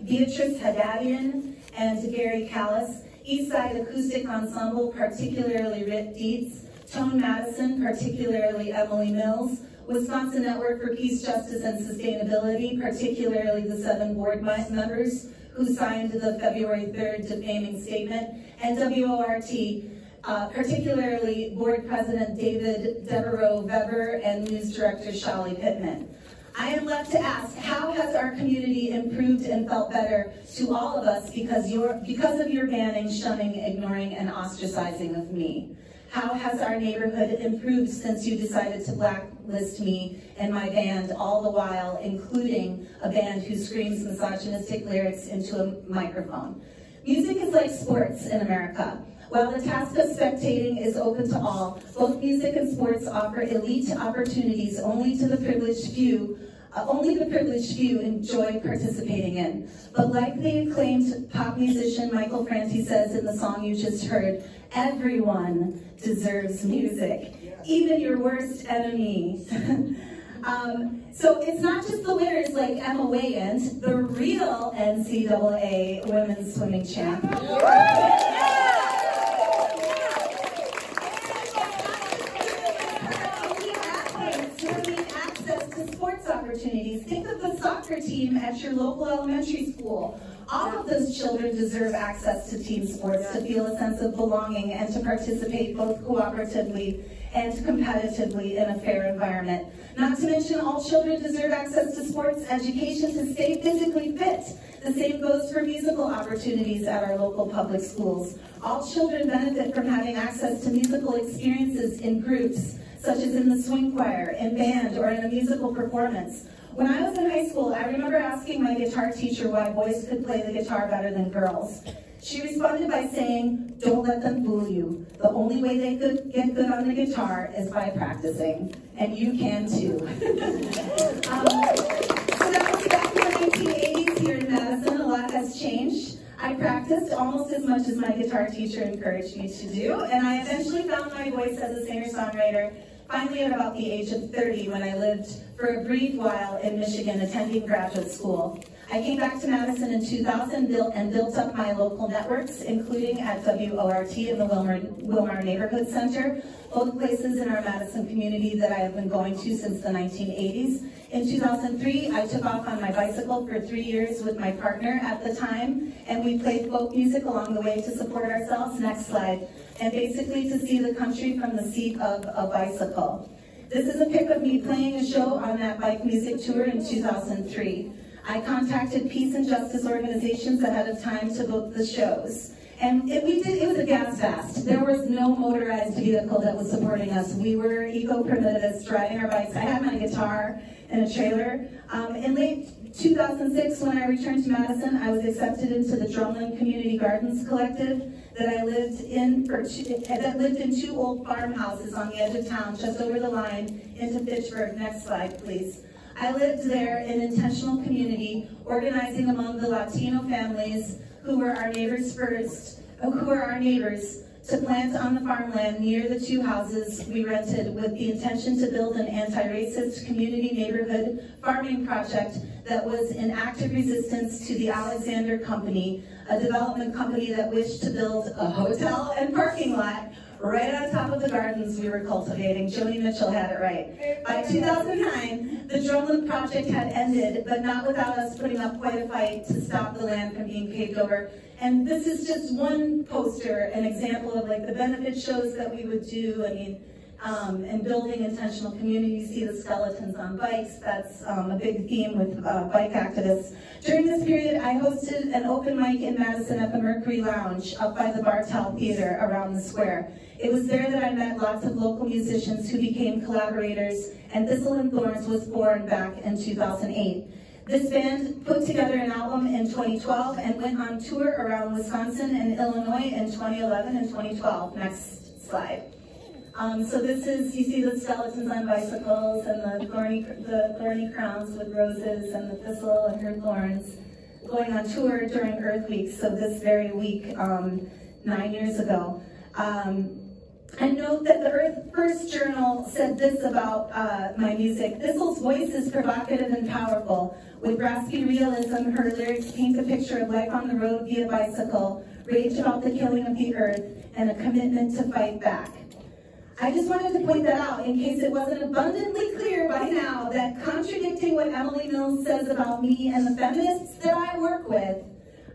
Beatrice Haddadian and Gary Callis, Eastside Acoustic Ensemble, particularly Rick Dietz, Tone Madison, particularly Emily Mills, Wisconsin Network for Peace, Justice, and Sustainability, particularly the seven board members who signed the February 3rd defaming statement, and WORT, uh, particularly Board President David Devereaux Weber and News Director Chali Pittman. I am left to ask, how has our community improved and felt better to all of us because, your, because of your banning, shunning, ignoring, and ostracizing of me? How has our neighborhood improved since you decided to blacklist me and my band, all the while including a band who screams misogynistic lyrics into a microphone? Music is like sports in America. While the task of spectating is open to all, both music and sports offer elite opportunities only to the privileged few uh, only the privileged few enjoy participating in. But like the acclaimed pop musician Michael Franti says in the song you just heard, everyone deserves music, even your worst enemy. um, so it's not just the winners like Emma Weyant, the real NCAA women's swimming champ. athletes who need access to sports opportunities. Think of the soccer team at your local elementary school. All of those children deserve access to team sports to feel a sense of belonging and to participate both cooperatively and competitively in a fair environment. Not to mention all children deserve access to sports education to stay physically fit. The same goes for musical opportunities at our local public schools. All children benefit from having access to musical experiences in groups, such as in the swing choir, in band, or in a musical performance. When I was in high school, I remember asking my guitar teacher why boys could play the guitar better than girls. She responded by saying, don't let them fool you. The only way they could get good on the guitar is by practicing. And you can too. um, so that was back in the 1980s here in Madison. A lot has changed. I practiced almost as much as my guitar teacher encouraged me to do, and I eventually found my voice as a singer-songwriter finally at about the age of 30 when I lived for a brief while in Michigan attending graduate school. I came back to Madison in 2000 built, and built up my local networks, including at WORT in the Wilmar Neighborhood Center, both places in our Madison community that I have been going to since the 1980s. In 2003, I took off on my bicycle for three years with my partner at the time, and we played folk music along the way to support ourselves. Next slide. And basically to see the country from the seat of a bicycle. This is a pic of me playing a show on that bike music tour in 2003. I contacted peace and justice organizations ahead of time to book the shows. And it, we did, it was a gas fast. There was no motorized vehicle that was supporting us. We were eco-primitivists riding our bikes. I had my guitar in a trailer. Um, in late 2006, when I returned to Madison, I was accepted into the Drumlin Community Gardens Collective that I lived in two, that lived in two old farmhouses on the edge of town, just over the line into Fitchburg. Next slide, please. I lived there in intentional community, organizing among the Latino families who were our neighbors first, who were our neighbors, to plant on the farmland near the two houses we rented with the intention to build an anti-racist community neighborhood farming project that was in active resistance to the Alexander Company, a development company that wished to build a hotel and parking lot right on top of the gardens we were cultivating. Joni Mitchell had it right. By 2009, the Drumlin project had ended, but not without us putting up quite a fight to stop the land from being paved over. And this is just one poster, an example of like the benefit shows that we would do. I mean, um, and building intentional communities. See the skeletons on bikes. That's um, a big theme with uh, bike activists. During this period, I hosted an open mic in Madison at the Mercury Lounge up by the Bartell Theater around the square. It was there that I met lots of local musicians who became collaborators, and Thistle and Thorns was born back in 2008. This band put together an album in 2012 and went on tour around Wisconsin and Illinois in 2011 and 2012. Next slide. Um, so this is, you see the skeletons on bicycles and the thorny, the thorny crowns with roses and the thistle and her thorns going on tour during Earth Week, so this very week, um, nine years ago. Um, and note that the Earth First Journal said this about uh, my music. Thistle's voice is provocative and powerful. With raspy realism, her lyrics paint a picture of life on the road via bicycle, rage about the killing of the earth, and a commitment to fight back. I just wanted to point that out in case it wasn't abundantly clear by now that contradicting what Emily Mills says about me and the feminists that I work with,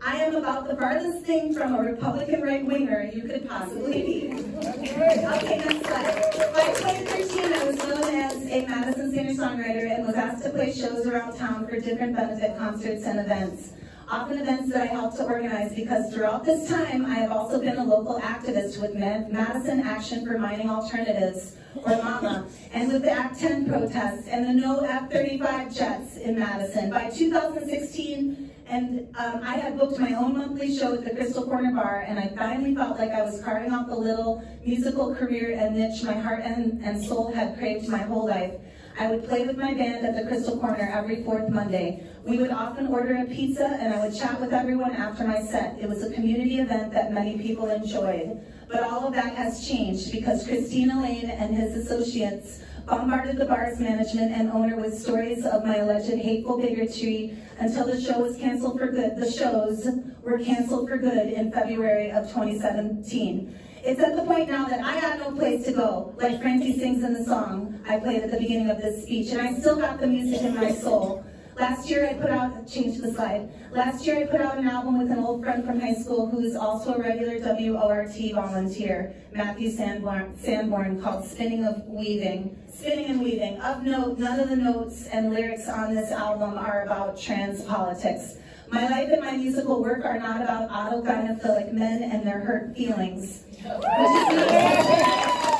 I am about the farthest thing from a Republican right-winger you could possibly be. Okay, next slide. By 2013, I was known as a Madison singer-songwriter and was asked to play shows around town for different benefit concerts and events often events that I help to organize because throughout this time, I have also been a local activist with Madison Action for Mining Alternatives, or MAMA, and with the Act 10 protests and the no F-35 jets in Madison. By 2016, and um, I had booked my own monthly show at the Crystal Corner Bar, and I finally felt like I was carving out the little musical career and niche my heart and, and soul had craved my whole life. I would play with my band at the Crystal Corner every fourth Monday. We would often order a pizza and I would chat with everyone after my set. It was a community event that many people enjoyed. But all of that has changed because Christina Lane and his associates bombarded the bar's management and owner with stories of my alleged hateful bigotry until the show was canceled for good. The shows were canceled for good in February of 2017. It's at the point now that I got no place to go, like Franti sings in the song I played at the beginning of this speech, and I still got the music in my soul. Last year I put out, change the slide. Last year I put out an album with an old friend from high school who's also a regular WORT volunteer, Matthew Sanborn, Sanborn called Spinning of Weaving. Spinning and Weaving. Of note, none of the notes and lyrics on this album are about trans politics. My life and my musical work are not about autogynephilic men and their hurt feelings.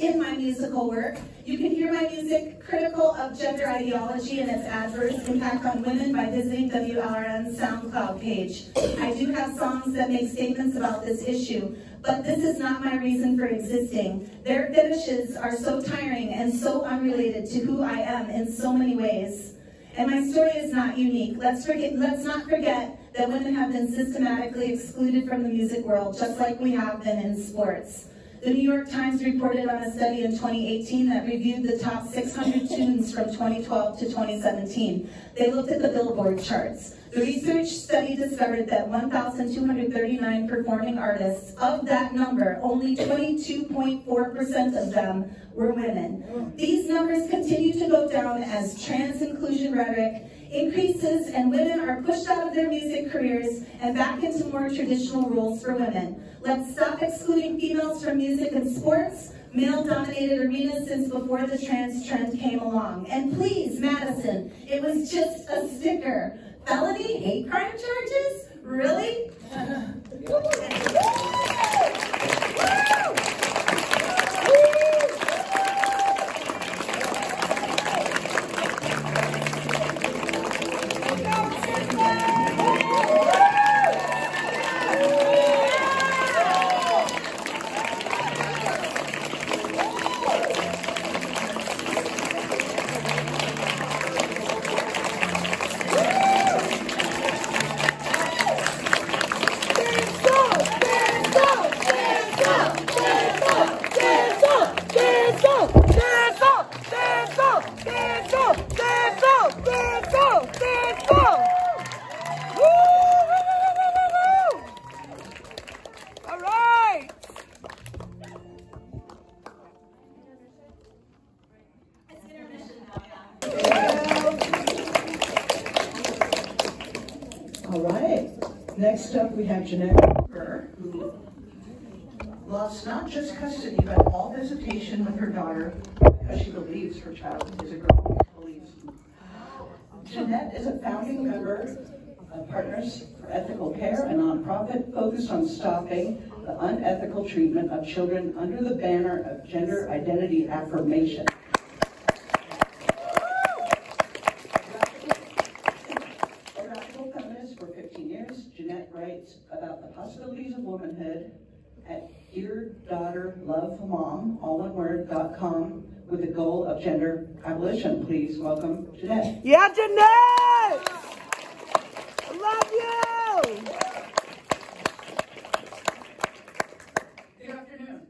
in my musical work. You can hear my music critical of gender ideology and its adverse impact on women by visiting WLRN's SoundCloud page. I do have songs that make statements about this issue, but this is not my reason for existing. Their fetishes are so tiring and so unrelated to who I am in so many ways. And my story is not unique. Let's, forget, let's not forget that women have been systematically excluded from the music world, just like we have been in sports. The New York Times reported on a study in 2018 that reviewed the top 600 tunes from 2012 to 2017. They looked at the Billboard charts. The research study discovered that 1,239 performing artists, of that number, only 22.4% of them were women. These numbers continue to go down as trans inclusion rhetoric increases and women are pushed out of their music careers and back into more traditional roles for women. Let's stop excluding females from music and sports, male-dominated arenas since before the trans trend came along. And please, Madison, it was just a sticker. Felony hate crime charges? Really? just custody, but all visitation with her daughter because she believes her child is a girl. Believes. Jeannette is a founding member of Partners for Ethical Care, a nonprofit focused on stopping the unethical treatment of children under the banner of gender identity affirmation. A radical feminist for 15 years, Jeannette writes about the possibilities of womanhood at Dear Daughter Love Mom, all one word, dot com, with the goal of gender abolition. Please welcome Jeannette. Yeah, Jeannette! Love you! Good afternoon.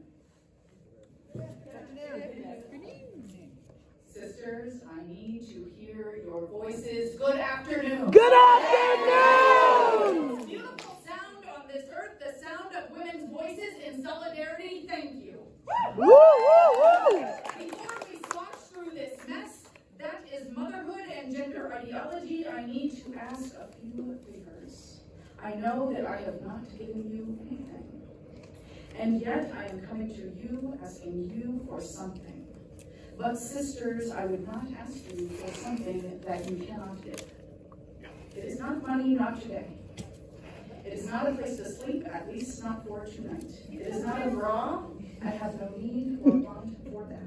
Sisters, I need to hear your voices. Good afternoon. Good afternoon! Beautiful sound on this earth, the sound of women's voices in solidarity. Thank you. Woo, woo, woo! Before we swatch through this mess, that is motherhood and gender ideology, I need to ask a few favors. I know that I have not given you anything. And yet I am coming to you asking you for something. But sisters, I would not ask you for something that you cannot give. It is not money, not today. It is not a place to sleep, at least not for tonight. It is not a bra. I have no need or want for that.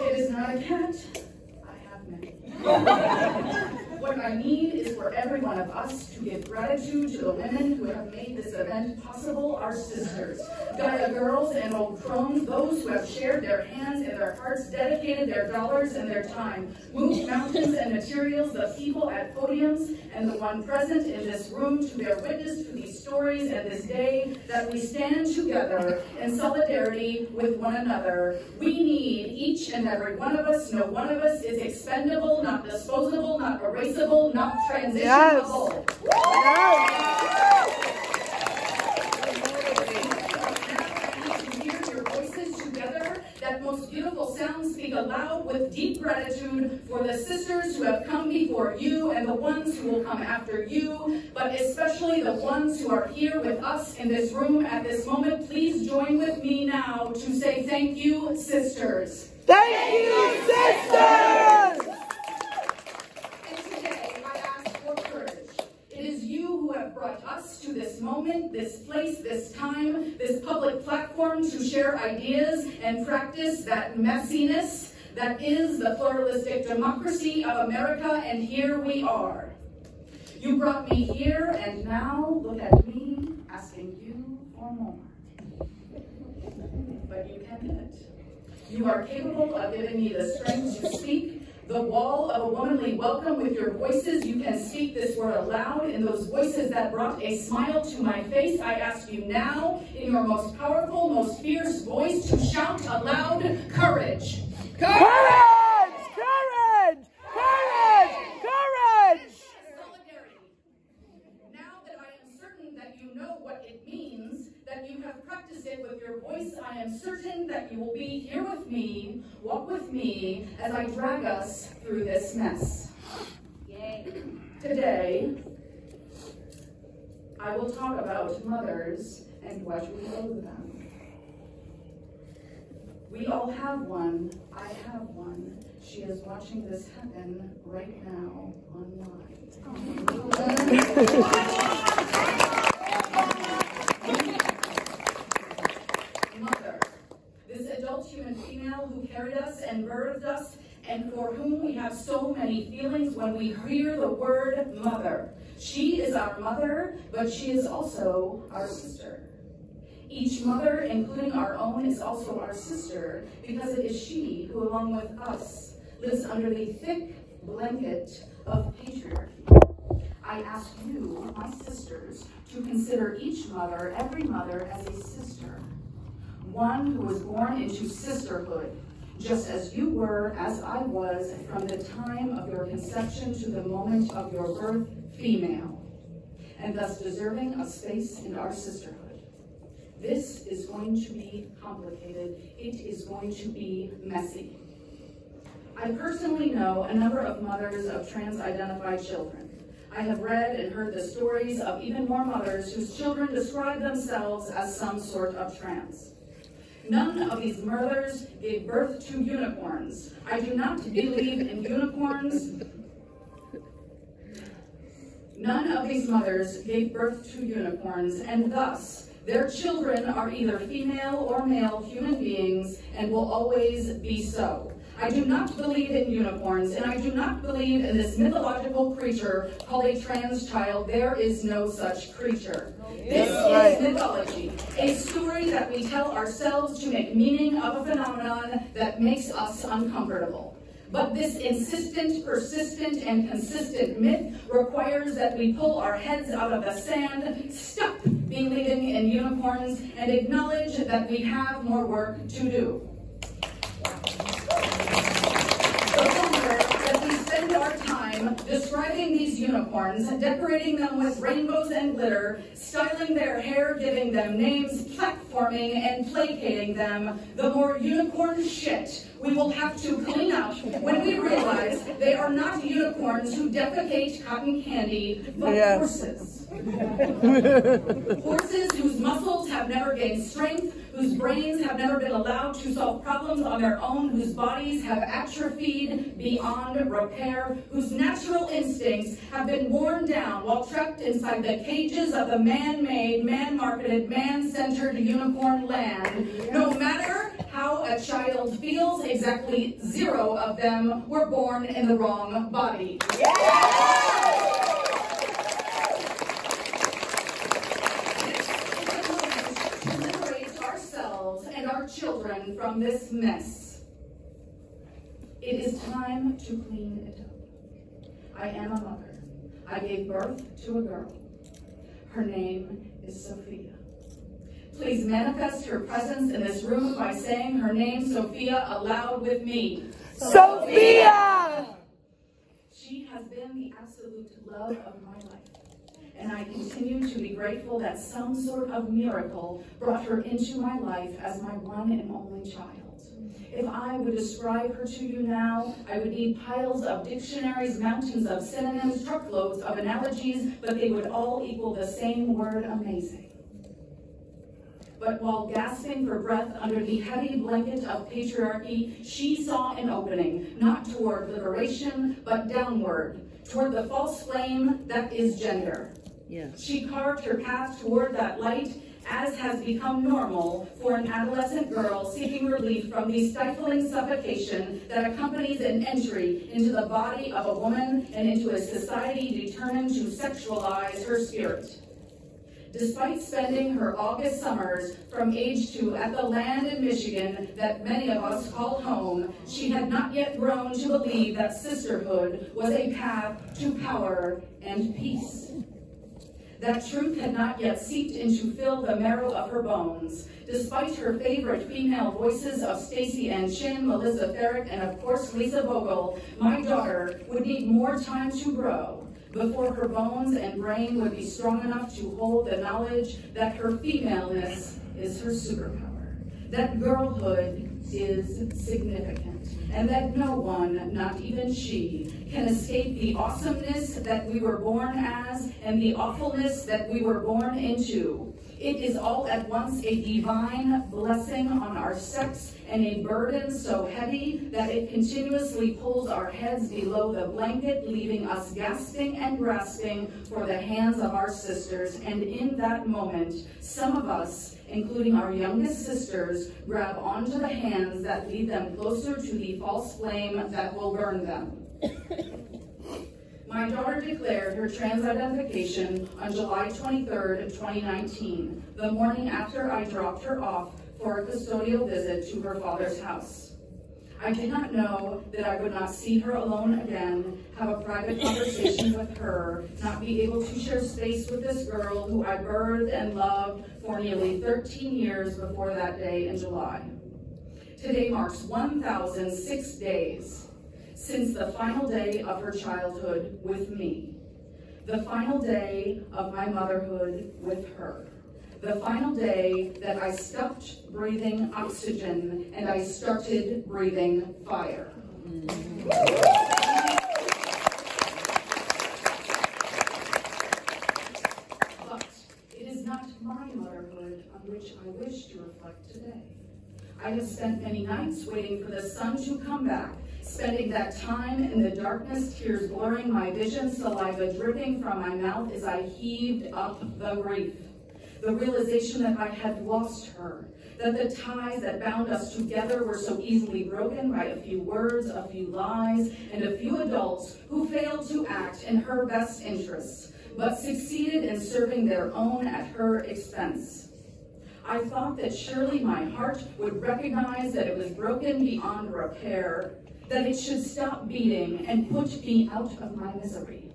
It is not a cat. I have many. What I need is for every one of us to give gratitude to the women who have made this event possible, our sisters, Gaia girls and old crones, those who have shared their hands and their hearts, dedicated their dollars and their time, moved mountains and materials, the people at podiums, and the one present in this room to bear witness to these stories and this day that we stand together in solidarity with one another. We need each and every one of us. No one of us is expendable, not disposable, not erasable, not transitionable. To hear your voices together, that most beautiful sounds speak aloud with deep gratitude for the sisters who have come before you and the ones who will come after you, but especially the ones who are here with us in this room at this moment. Please join with me now to say thank you, sisters. Thank you, sisters! And brought us to this moment, this place, this time, this public platform to share ideas and practice that messiness that is the pluralistic democracy of America, and here we are. You brought me here, and now look at me asking you for more. But you can it. You are capable of giving me the strength to speak the wall of a womanly welcome with your voices. You can speak this word aloud in those voices that brought a smile to my face. I ask you now, in your most powerful, most fierce voice, to shout aloud, courage. Courage! Courage! Courage! Courage! Solidarity. Now that I am certain that you know what it means, that you have practiced it with your voice, I am certain that you will be here with me, walk with me, as I drag us through this mess. Yay. Today, I will talk about mothers and what we owe them. We all have one. I have one. She is watching this happen right now online. Oh. Mother, this adult who carried us and birthed us and for whom we have so many feelings when we hear the word mother. She is our mother, but she is also our sister. Each mother, including our own, is also our sister because it is she who, along with us, lives under the thick blanket of patriarchy. I ask you, my sisters, to consider each mother, every mother, as a sister. One who was born into sisterhood, just as you were, as I was, from the time of your conception to the moment of your birth, female, and thus deserving a space in our sisterhood. This is going to be complicated. It is going to be messy. I personally know a number of mothers of trans-identified children. I have read and heard the stories of even more mothers whose children describe themselves as some sort of trans. None of these mothers gave birth to unicorns. I do not believe in unicorns. None of these mothers gave birth to unicorns, and thus their children are either female or male human beings and will always be so. I do not believe in unicorns, and I do not believe in this mythological creature called a trans child. There is no such creature. This is mythology, a story that we tell ourselves to make meaning of a phenomenon that makes us uncomfortable. But this insistent, persistent, and consistent myth requires that we pull our heads out of the sand, stop believing in unicorns, and acknowledge that we have more work to do. The longer that we spend our time describing these unicorns, decorating them with rainbows and glitter, styling their hair, giving them names, platforming, and placating them, the more unicorn shit we will have to clean up when we realize they are not unicorns who defecate cotton candy, but Yes. horses. Horses whose muscles have never gained strength, whose brains have never been allowed to solve problems on their own, whose bodies have atrophied beyond repair, whose natural instincts have been worn down while trapped inside the cages of the man-made, man-marketed, man-centered unicorn land. No matter how a child feels, exactly zero of them were born in the wrong body. From this mess. It is time to clean it up. I am a mother. I gave birth to a girl. Her name is Sophia. Please manifest her presence in this room by saying her name, Sophia, aloud with me. Sophia! She has been the absolute love of my life. And I continue to be grateful that some sort of miracle brought her into my life as my one and only child. If I would describe her to you now, I would need piles of dictionaries, mountains of synonyms, truckloads of analogies, but they would all equal the same word amazing. But while gasping for breath under the heavy blanket of patriarchy, she saw an opening, not toward liberation, but downward, toward the false flame that is gender. Yes. She carved her path toward that light, as has become normal for an adolescent girl seeking relief from the stifling suffocation that accompanies an entry into the body of a woman and into a society determined to sexualize her spirit. Despite spending her August summers from age two at the land in Michigan that many of us call home, she had not yet grown to believe that sisterhood was a path to power and peace. That truth had not yet seeped into fill the marrow of her bones. Despite her favorite female voices of Staceyann Chin, Melissa Ferrick, and of course Lisa Vogel, my daughter would need more time to grow before her bones and brain would be strong enough to hold the knowledge that her femaleness is her superpower, that girlhood is significant, and that no one, not even she, can escape the awesomeness that we were born as and the awfulness that we were born into. It is all at once a divine blessing on our sex and a burden so heavy that it continuously pulls our heads below the blanket, leaving us gasping and grasping for the hands of our sisters. And in that moment, some of us, including our youngest sisters, grab onto the hands that lead them closer to the false flame that will burn them. My daughter declared her trans identification on July 23rd, 2019, the morning after I dropped her off for a custodial visit to her father's house. I did not know that I would not see her alone again, have a private conversation with her, not be able to share space with this girl who I birthed and loved for nearly 13 years before that day in July. Today marks 1,006 days since the final day of her childhood with me, the final day of my motherhood with her, the final day that I stopped breathing oxygen and I started breathing fire. But it is not my motherhood on which I wish to reflect today. I have spent many nights waiting for the sun to come back, spending that time in the darkness, tears blurring my vision, saliva dripping from my mouth as I heaved up the grief. The realization that I had lost her, that the ties that bound us together were so easily broken by a few words, a few lies, and a few adults who failed to act in her best interests, but succeeded in serving their own at her expense. I thought that surely my heart would recognize that it was broken beyond repair, that it should stop beating and put me out of my misery.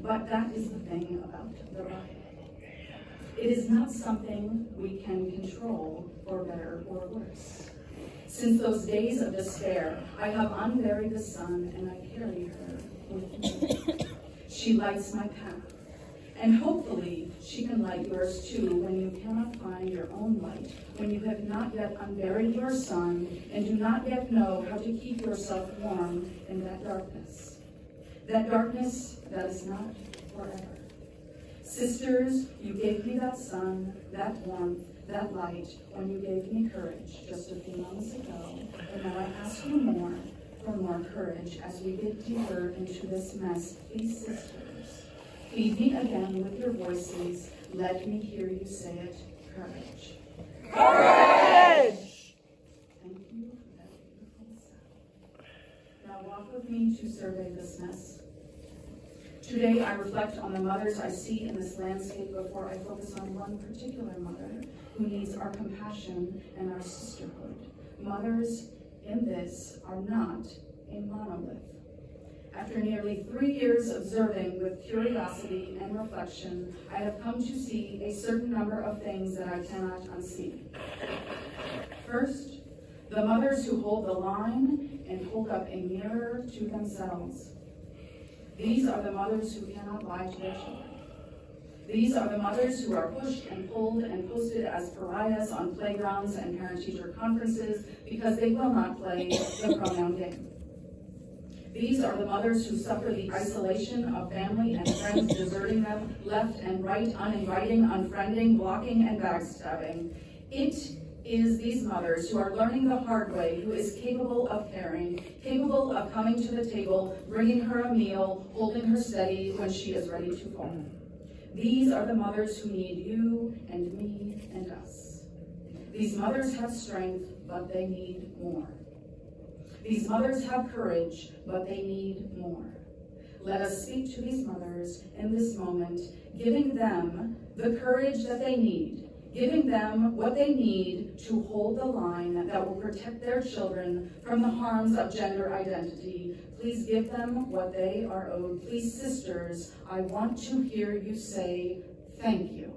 But that is the thing about the Bible. It is not something we can control for better or worse. Since those days of despair, I have unburied the sun and I carry her with me. She lights my path. And hopefully she can light yours too when you cannot find your own light, when you have not yet unburied your sun and do not yet know how to keep yourself warm in that darkness. That darkness that is not forever. Sisters, you gave me that sun, that warmth, that light when you gave me courage just a few moments ago. And now I ask you more for more courage as we get deeper into this mess. Please, sisters, feed me again with your voices. Let me hear you say it. Courage. Courage! Thank you for that beautiful sound. Now walk with me to survey this mess. Today, I reflect on the mothers I see in this landscape before I focus on one particular mother who needs our compassion and our sisterhood. Mothers in this are not a monolith. After nearly three years observing with curiosity and reflection, I have come to see a certain number of things that I cannot unsee. First, the mothers who hold the line and hold up a mirror to themselves. These are the mothers who cannot lie to their children. These are the mothers who are pushed and pulled and posted as pariahs on playgrounds and parent-teacher conferences because they will not play the pronoun game. These are the mothers who suffer the isolation of family and friends deserting them left and right, uninviting, unfriending, blocking, and backstabbing. It is these mothers who are learning the hard way, who is capable of caring, capable of coming to the table, bringing her a meal, holding her steady when she is ready to fall. These are the mothers who need you and me and us. These mothers have strength, but they need more. These mothers have courage, but they need more. Let us speak to these mothers in this moment, giving them the courage that they need, giving them what they need to hold the line that will protect their children from the harms of gender identity. Please give them what they are owed. Please, sisters, I want to hear you say thank you.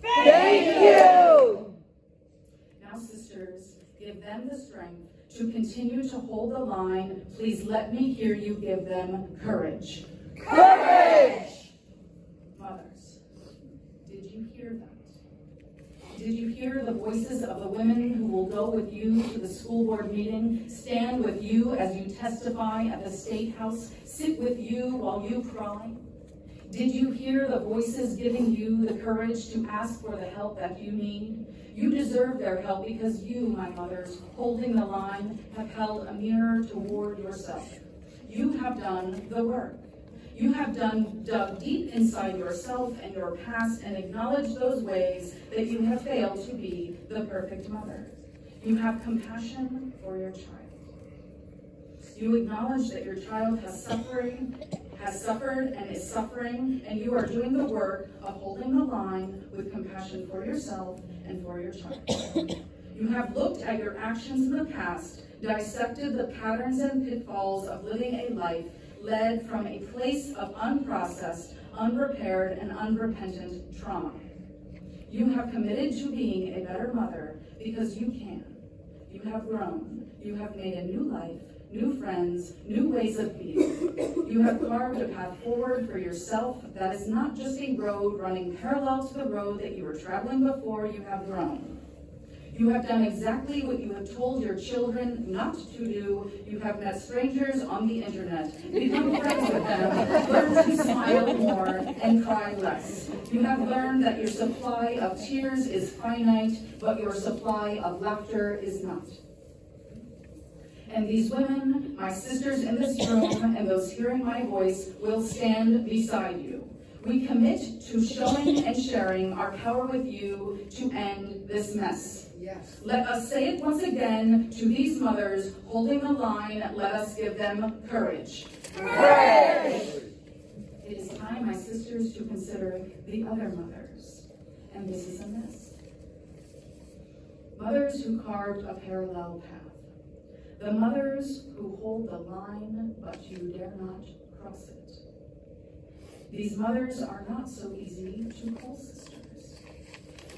Thank you! Now, sisters, give them the strength to continue to hold the line, please let me hear you give them courage. Courage! Mothers, did you hear that? Did you hear the voices of the women who will go with you to the school board meeting, stand with you as you testify at the State House, sit with you while you cry? Did you hear the voices giving you the courage to ask for the help that you need? You deserve their help because you, my mothers, holding the line, have held a mirror toward yourself. You have done the work. You have done dug deep inside yourself and your past and acknowledged those ways that you have failed to be the perfect mother. You have compassion for your child. You acknowledge that your child has suffering, has suffered and is suffering, and you are doing the work of holding the line with compassion for yourself and for your child. You have looked at your actions in the past, dissected the patterns and pitfalls of living a life led from a place of unprocessed, unrepaired, and unrepentant trauma. You have committed to being a better mother because you can. You have grown. You have made a new life, new friends, new ways of being. You have carved a path forward for yourself that is not just a road running parallel to the road that you were traveling before you have grown. You have done exactly what you have told your children not to do. You have met strangers on the internet, become friends with them, learned to smile more and cry less. You have learned that your supply of tears is finite, but your supply of laughter is not. And these women, my sisters in this room, and those hearing my voice, will stand beside you. We commit to showing and sharing our power with you to end this mess. Yes. Let us say it once again to these mothers holding the line. Let us give them courage. Courage! It is time, my sisters, to consider the other mothers. And this is a mess. Mothers who carved a parallel path. The mothers who hold the line, but you dare not cross it. These mothers are not so easy to call sisters.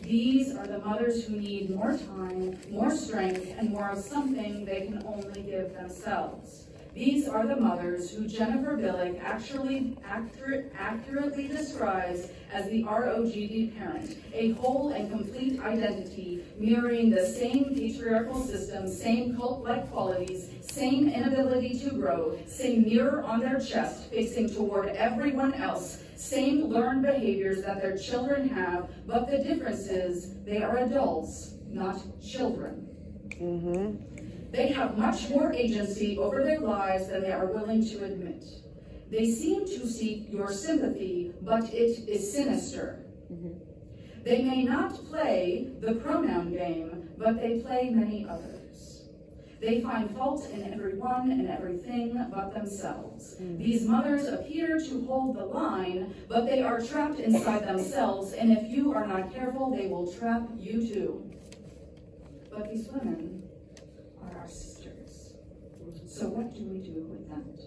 These are the mothers who need more time, more strength, and more of something they can only give themselves. These are the mothers who Jennifer Bilek actually accurate, accurately describes as the ROGD parent, a whole and complete identity mirroring the same patriarchal system, same cult-like qualities, same inability to grow, same mirror on their chest facing toward everyone else, same learned behaviors that their children have, but the difference is they are adults, not children. Mm-hmm. They have much more agency over their lives than they are willing to admit. They seem to seek your sympathy, but it is sinister. Mm-hmm. They may not play the pronoun game, but they play many others. They find fault in everyone and everything but themselves. Mm. These mothers appear to hold the line, but they are trapped inside themselves, and if you are not careful, they will trap you too. But these women our sisters. So what do we do with that?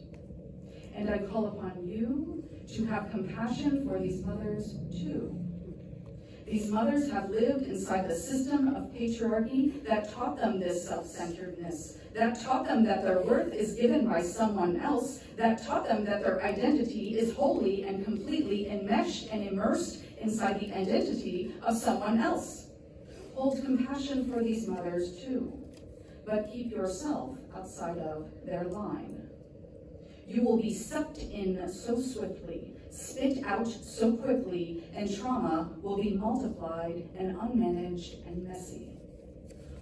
And I call upon you to have compassion for these mothers too. These mothers have lived inside the system of patriarchy that taught them this self-centeredness, that taught them that their worth is given by someone else, that taught them that their identity is wholly and completely enmeshed and immersed inside the identity of someone else. Hold compassion for these mothers too, but keep yourself outside of their line. You will be sucked in so swiftly, spit out so quickly, and trauma will be multiplied and unmanaged and messy.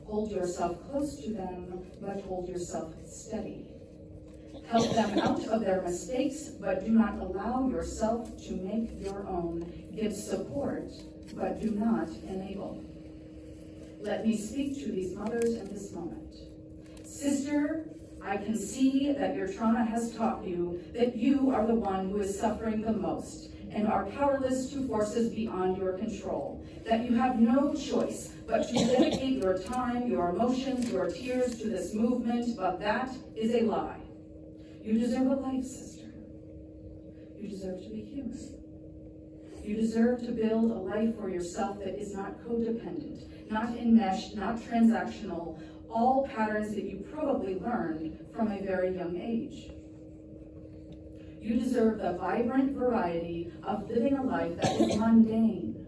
Hold yourself close to them, but hold yourself steady. Help them out of their mistakes, but do not allow yourself to make your own. Give support, but do not enable. Let me speak to these mothers at this moment. Sister, I can see that your trauma has taught you that you are the one who is suffering the most and are powerless to forces beyond your control, that you have no choice but to dedicate your time, your emotions, your tears to this movement, but that is a lie. You deserve a life, sister. You deserve to be human. You deserve to build a life for yourself that is not codependent, not enmeshed, not transactional, all patterns that you probably learned from a very young age. You deserve the vibrant variety of living a life that is mundane,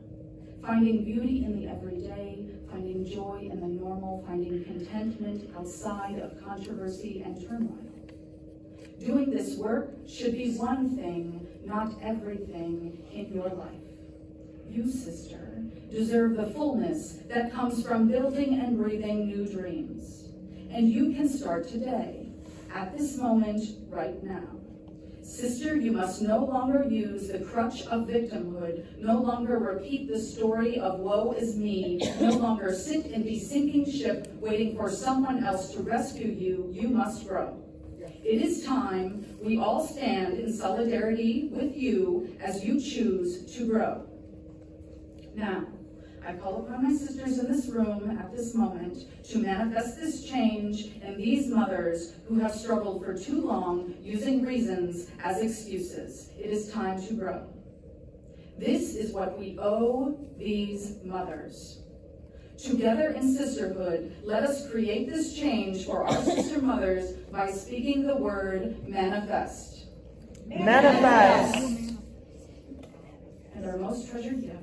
finding beauty in the everyday, finding joy in the normal, finding contentment outside of controversy and turmoil. Doing this work should be one thing, not everything in your life. You, sister, deserve the fullness that comes from building and breathing new dreams. And you can start today, at this moment, right now. Sister, you must no longer use the crutch of victimhood, no longer repeat the story of woe is me, no longer sit in the sinking ship waiting for someone else to rescue you. You must grow. It is time we all stand in solidarity with you as you choose to grow. Now, I call upon my sisters in this room at this moment to manifest this change in these mothers who have struggled for too long using reasons as excuses. It is time to grow. This is what we owe these mothers. Together in sisterhood, let us create this change for our sister mothers by speaking the word manifest. Manifest. And our most treasured gift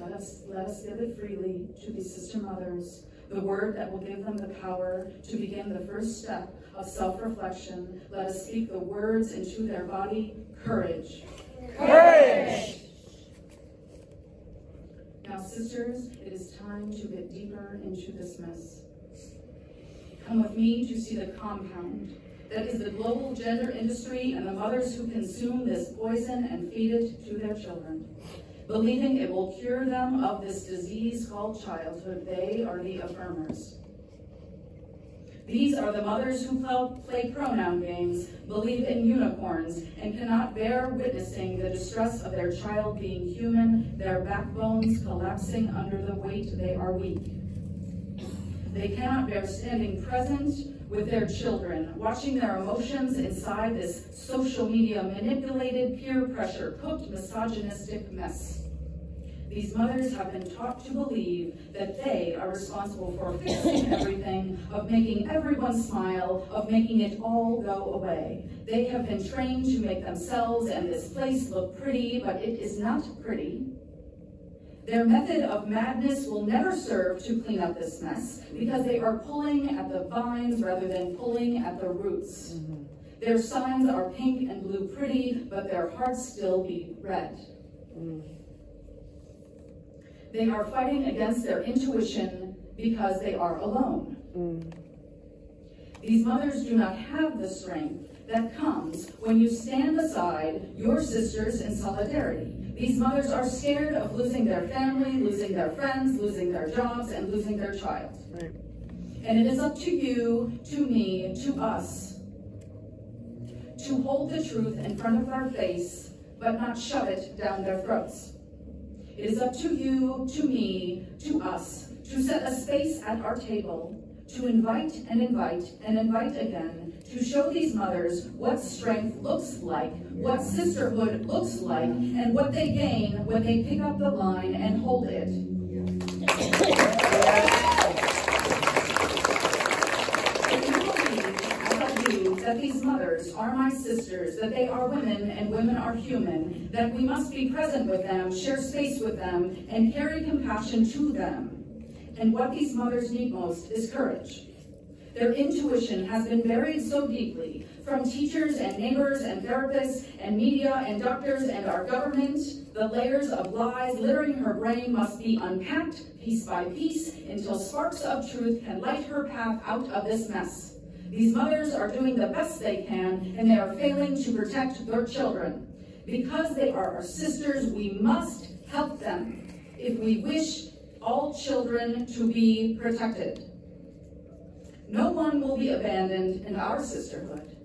let us, let us give it freely to these sister mothers, the word that will give them the power to begin the first step of self-reflection. Let us speak the words into their body, courage. Courage. Now, sisters, it is time to get deeper into this mess. Come with me to see the compound that is the global gender industry and the mothers who consume this poison and feed it to their children. Believing it will cure them of this disease called childhood, they are the affirmers. These are the mothers who play pronoun games, believe in unicorns, and cannot bear witnessing the distress of their child being human, their backbones collapsing under the weight they are weak. They cannot bear standing present with their children, watching their emotions inside this social media manipulated, peer pressure, cooked, misogynistic mess. These mothers have been taught to believe that they are responsible for fixing everything, of making everyone smile, of making it all go away. They have been trained to make themselves and this place look pretty, but it is not pretty. Their method of madness will never serve to clean up this mess because they are pulling at the vines rather than pulling at the roots. Mm -hmm. Their signs are pink and blue pretty, but their hearts still beat red. Mm. They are fighting against their intuition because they are alone. Mm. These mothers do not have the strength that comes when you stand beside your sisters in solidarity. These mothers are scared of losing their family, losing their friends, losing their jobs, and losing their child. Right. And it is up to you, to me, to us, to hold the truth in front of our face, but not shove it down their throats. It is up to you, to me, to us, to set a space at our table to invite and invite and invite again, to show these mothers what strength looks like, what sisterhood looks like, and what they gain when they pick up the line and hold it. that these mothers are my sisters, that they are women and women are human, that we must be present with them, share space with them, and carry compassion to them. And what these mothers need most is courage. Their intuition has been buried so deeply from teachers and neighbors and therapists and media and doctors and our government. The layers of lies littering her brain must be unpacked piece by piece until sparks of truth can light her path out of this mess. These mothers are doing the best they can, and they are failing to protect their children. Because they are our sisters, we must help them if we wish all children to be protected. No one will be abandoned in our sisterhood.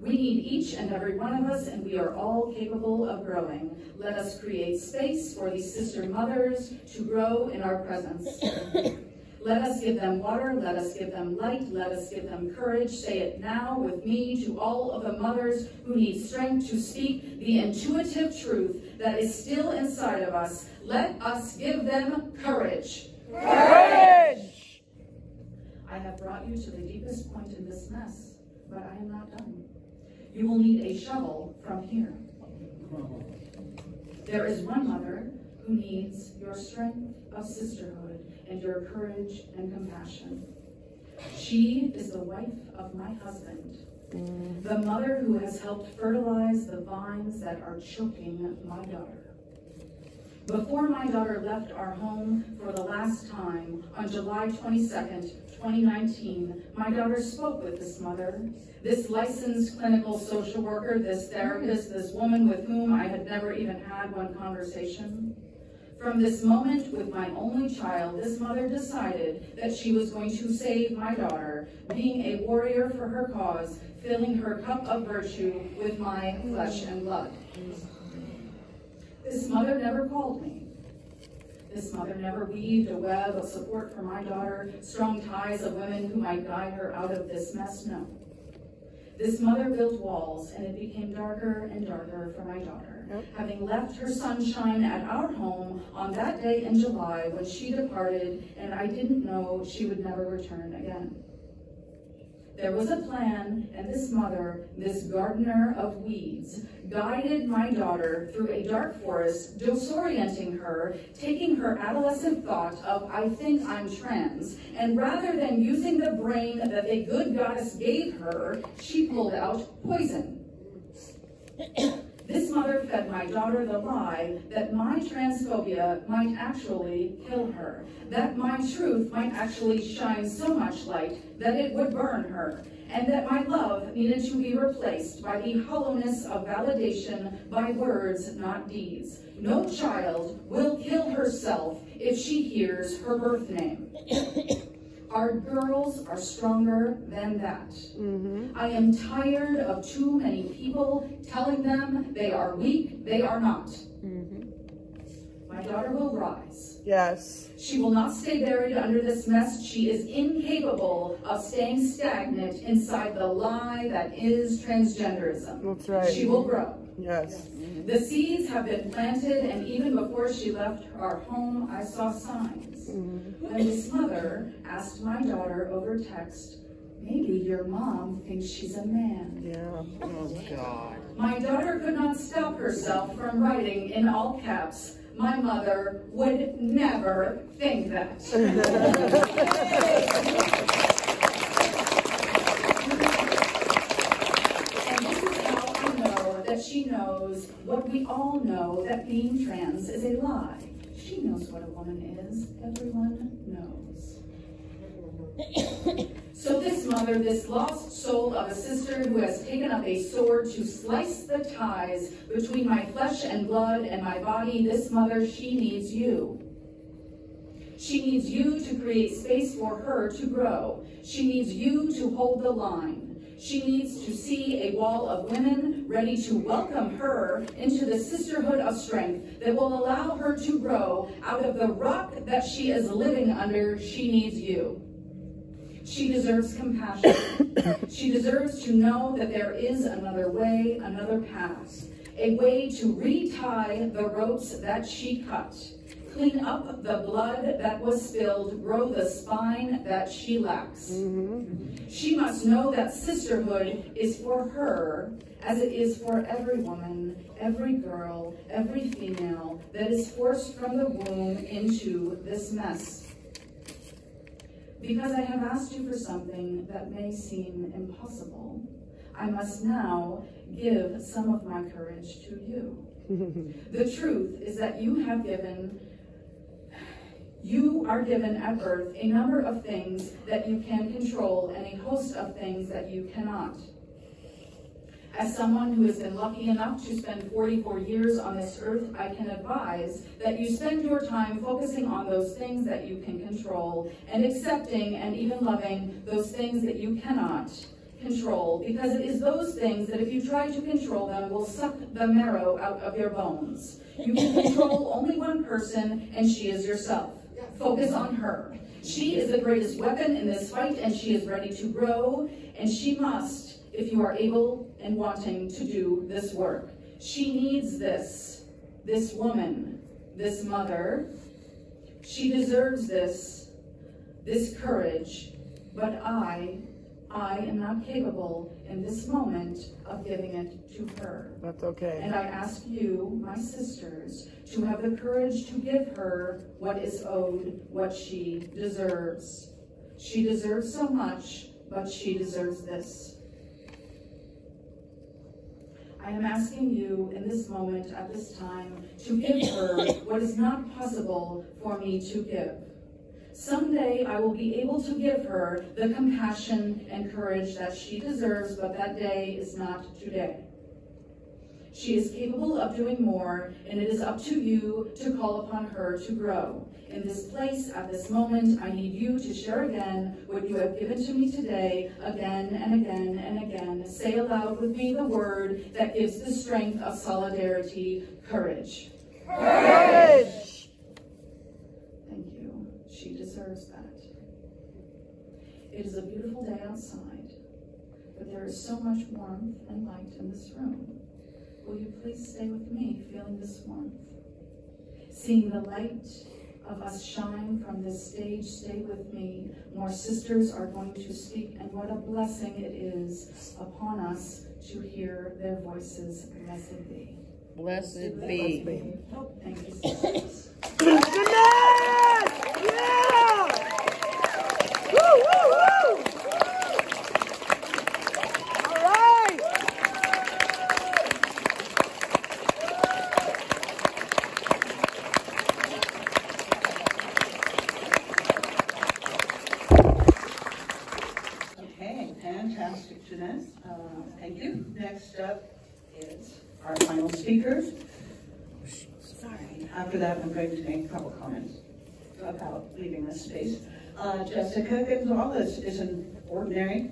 We need each and every one of us, and we are all capable of growing. Let us create space for these sister mothers to grow in our presence. Let us give them water, let us give them light, let us give them courage. Say it now with me to all of the mothers who need strength to speak the intuitive truth that is still inside of us. Let us give them courage. Courage! I have brought you to the deepest point in this mess, but I am not done. You will need a shovel from here. There is one mother who needs your strength of sisterhood and your courage and compassion. She is the wife of my husband, mm. the mother who has helped fertilize the vines that are choking my daughter. Before my daughter left our home for the last time on July 22nd, 2019, my daughter spoke with this mother, this licensed clinical social worker, this therapist, this woman with whom I had never even had one conversation. From this moment with my only child, this mother decided that she was going to save my daughter, being a warrior for her cause, filling her cup of virtue with my flesh and blood. This mother never called me. This mother never weaved a web of support for my daughter, strong ties of women who might guide her out of this mess, no. This mother built walls, and it became darker and darker for my daughter. Yep. Having left her sunshine at our home on that day in July when she departed, and I didn't know she would never return again. There was a plan, and this mother, this gardener of weeds, guided my daughter through a dark forest, disorienting her, taking her adolescent thought of, I think I'm trans, and rather than using the brain that the good goddess gave her, she pulled out poison. This mother fed my daughter the lie that my transphobia might actually kill her, that my truth might actually shine so much light that it would burn her, and that my love needed to be replaced by the hollowness of validation by words, not deeds. No child will kill herself if she hears her birth name. Our girls are stronger than that. Mm-hmm. I am tired of too many people telling them they are weak, they are not. Mm-hmm. My daughter will rise. Yes. She will not stay buried under this mess. She is incapable of staying stagnant inside the lie that is transgenderism. That's right. She will grow. Yes. The seeds have been planted, and even before she left our home, I saw signs. Mm-hmm. When this mother asked my daughter over text, maybe your mom thinks she's a man. Yeah. Oh, God. My daughter could not stop herself from writing in all caps, my mother would never think that. and this is how I know she knows what we all know, that being trans is a lie. She knows what a woman is. Everyone knows. So this mother, this lost soul of a sister who has taken up a sword to slice the ties between my flesh and blood and my body, this mother, she needs you. She needs you to create space for her to grow. She needs you to hold the line. She needs to see a wall of women ready to welcome her into the sisterhood of strength that will allow her to grow out of the rock that she is living under. She needs you. She deserves compassion. she deserves to know that there is another way, another path, a way to retie the ropes that she cut, clean up the blood that was spilled, grow the spine that she lacks. Mm-hmm. She must know that sisterhood is for her as it is for every woman, every girl, every female that is forced from the womb into this mess. Because I have asked you for something that may seem impossible, I must now give some of my courage to you. the truth is that you have given you are given at birth a number of things that you can control and a host of things that you cannot. As someone who has been lucky enough to spend 44 years on this earth, I can advise that you spend your time focusing on those things that you can control and accepting and even loving those things that you cannot control because it is those things that if you try to control them will suck the marrow out of your bones. You can control only one person and she is yourself. Focus on her. She is the greatest weapon in this fight and she is ready to grow and she must if you are able and wanting to do this work. She needs this, this woman, this mother. She deserves this, this courage, but I, I am not capable in this moment of giving it to her. That's okay. And I ask you, my sisters, to have the courage to give her what is owed, what she deserves. She deserves so much, but she deserves this. I am asking you in this moment, at this time, to give her what is not possible for me to give. Someday I will be able to give her the compassion and courage that she deserves, but that day is not today. She is capable of doing more, and it is up to you to call upon her to grow. In this place, at this moment, I need you to share again what you have given to me today, again and again and again. Say aloud with me the word that gives the strength of solidarity, courage. Courage! Thank you. She deserves that. It is a beautiful day outside, but there is so much warmth and light in this room. Will you please stay with me, feeling this warmth? Seeing the light of us shine from this stage, stay with me. More sisters are going to speak, and what a blessing it is upon us to hear their voices. Blessed be. Blessed be. Thank you, sisters. Jeannette! Yeah! Woo, woo, woo! All right! Okay, fantastic, Jeannette. Uh, Thank you. Next up is our final speaker. Sorry. After that, I'm going to make a couple comments about leaving this space. Uh, Jesika Gonzalez is an ordinary,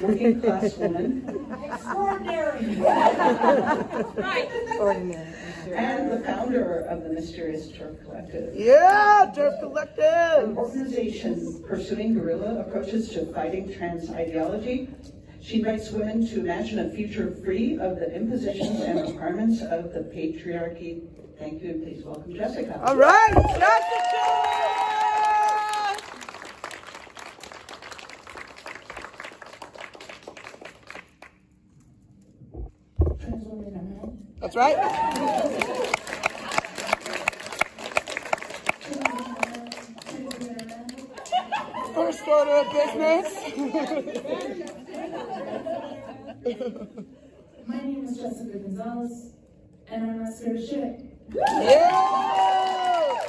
working class woman Extraordinary. Ordinary. and the founder of the Mysterious TERF Collective. Yeah, TERF Collective! An Collective! organization pursuing guerrilla approaches to fighting trans ideology. She invites women to imagine a future free of the impositions and requirements of the patriarchy. Thank you, and please welcome Jesika. All right, Jesika! That's right. First order of business. My name is Jesika Gonzalez, and I'm not scared of shit. Yeah!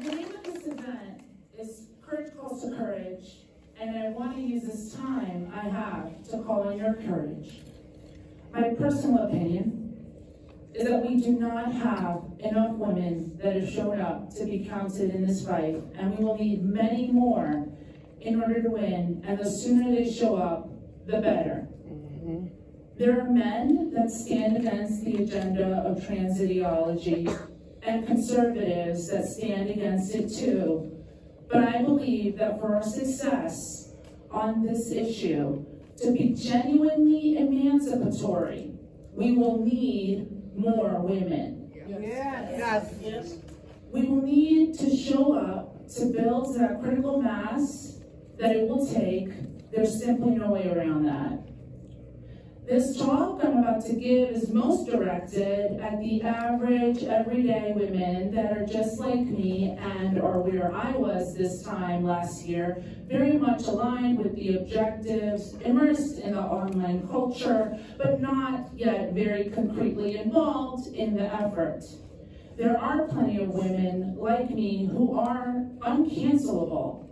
The name of this event is Courage Calls to Courage, and I want to use this time I have to call on your courage. My personal opinion is that we do not have enough women that have shown up to be counted in this fight, and we will need many more in order to win, and the sooner they show up, the better. Mm-hmm. There are men that stand against the agenda of trans ideology and conservatives that stand against it too. But I believe that for our success on this issue, to be genuinely emancipatory, we will need more women. Yes. Yes. We will need to show up to build that critical mass that it will take. There's simply no way around that. This talk I'm about to give is most directed at the average, everyday women that are just like me and are where I was this time last year, very much aligned with the objectives, immersed in the online culture, but not yet very concretely involved in the effort. There are plenty of women like me who are uncancelable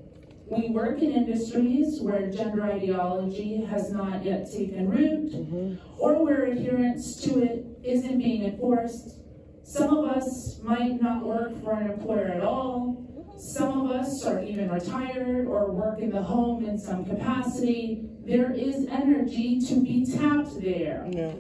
we work in industries where gender ideology has not yet taken root mm-hmm. or where adherence to it isn't being enforced. Some of us might not work for an employer at all. Some of us are even retired or work in the home in some capacity. There is energy to be tapped there. Yeah.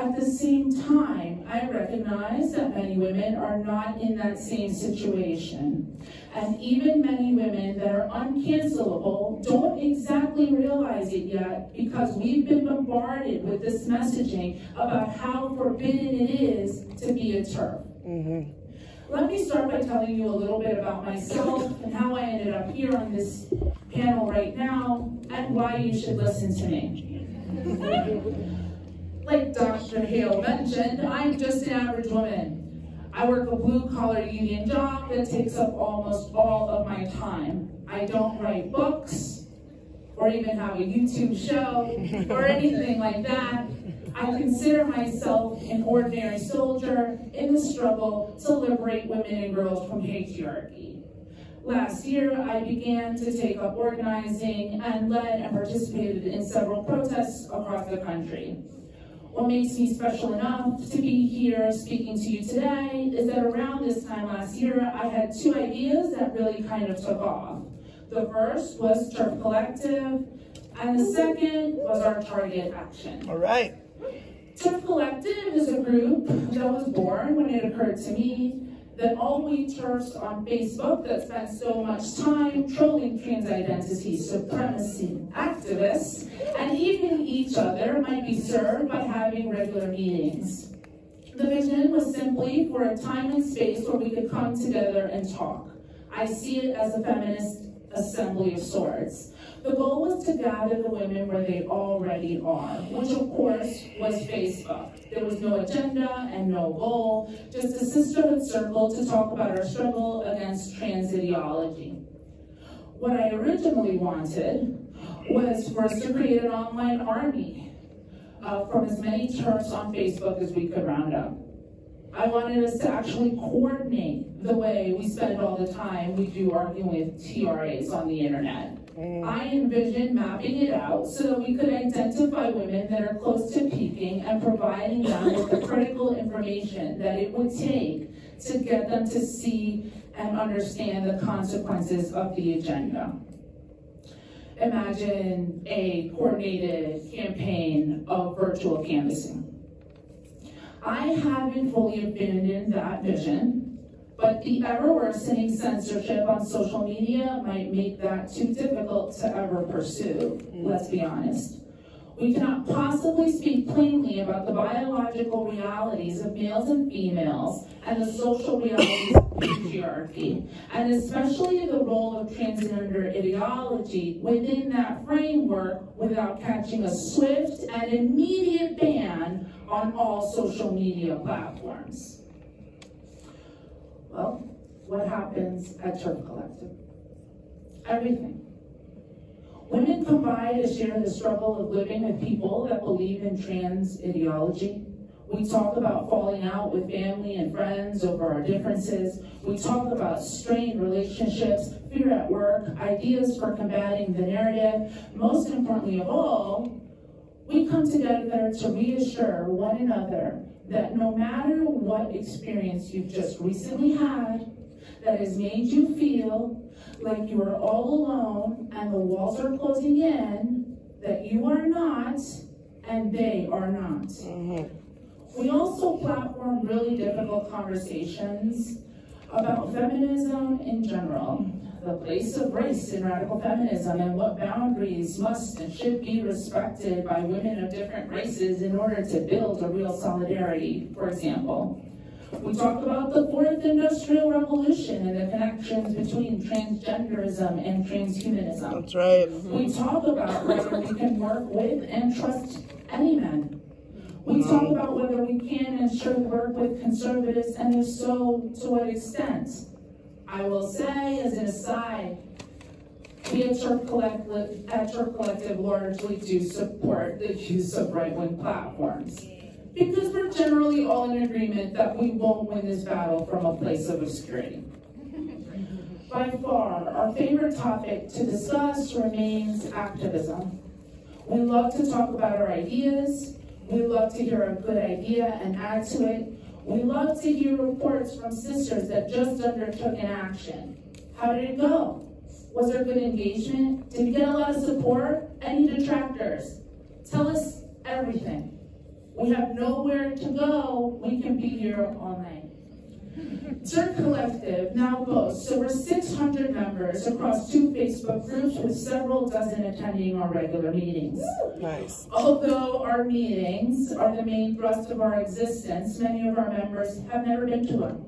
At the same time, I recognize that many women are not in that same situation. And even many women that are uncancelable don't exactly realize it yet because we've been bombarded with this messaging about how forbidden it is to be a TERF. Mm-hmm. Let me start by telling you a little bit about myself and how I ended up here on this panel right now and why you should listen to me. like Dr. Hale mentioned, I'm just an average woman. I work a blue collar union job that takes up almost all of my time. I don't write books or even have a YouTube show or anything like that. I consider myself an ordinary soldier in the struggle to liberate women and girls from patriarchy. Last year, I began to take up organizing and led and participated in several protests across the country. What makes me special enough to be here speaking to you today is that around this time last year, I had two ideas that really kind of took off. The first was TERF Collective, and the second was our target action. All right. TERF Collective is a group that was born when it occurred to me that all we TERFs on Facebook that spent so much time trolling trans identity supremacy activists and even each other might be served by having regular meetings. The vision was simply for a time and space where we could come together and talk. I see it as a feminist assembly of sorts. The goal was to gather the women where they already are, which of course was Facebook. There was no agenda and no goal, just a sisterhood circle to talk about our struggle against trans ideology. What I originally wanted was for us to create an online army uh, from as many TERFs on Facebook as we could round up. I wanted us to actually coordinate the way we spend all the time we do arguing with TRAs on the internet. I envision mapping it out so that we could identify women that are close to peaking and providing them with the critical information that it would take to get them to see and understand the consequences of the agenda. Imagine a coordinated campaign of virtual canvassing. I haven't fully abandoned that vision, but the ever worsening censorship on social media might make that too difficult to ever pursue, mm. let's be honest. We cannot possibly speak plainly about the biological realities of males and females and the social realities of patriarchy, and especially the role of transgender ideology within that framework without catching a swift and immediate ban on all social media platforms. Well, what happens at TERF Collective? Everything. Women come by to share the struggle of living with people that believe in trans ideology. We talk about falling out with family and friends over our differences. We talk about strained relationships, fear at work, ideas for combating the narrative. Most importantly of all, we come together to reassure one another that no matter what experience you've just recently had that has made you feel like you are all alone and the walls are closing in, that you are not and they are not. Mm-hmm. We also platform really difficult conversations about feminism in general. The place of race in radical feminism and what boundaries must and should be respected by women of different races in order to build a real solidarity, for example. We talk about the fourth industrial revolution and the connections between transgenderism and transhumanism. That's right. We talk about whether we can work with and trust any men. We mm-hmm. talk about whether we can and should work with conservatives, and if so, to what extent. I will say, as an aside, we at TERF Collective, Collective largely do support the use of right-wing platforms. Because we're generally all in agreement that we won't win this battle from a place of obscurity. By far, our favorite topic to discuss remains activism. We love to talk about our ideas. We love to hear a good idea and add to it. We love to hear reports from sisters that just undertook an action. How did it go? Was there good engagement? Did you get a lot of support? Any detractors? Tell us everything. We have nowhere to go. We can be here all night. TERF Collective now boasts over 600 members across two Facebook groups with several dozen attending our regular meetings. Nice. Although our meetings are the main thrust of our existence, many of our members have never been to them.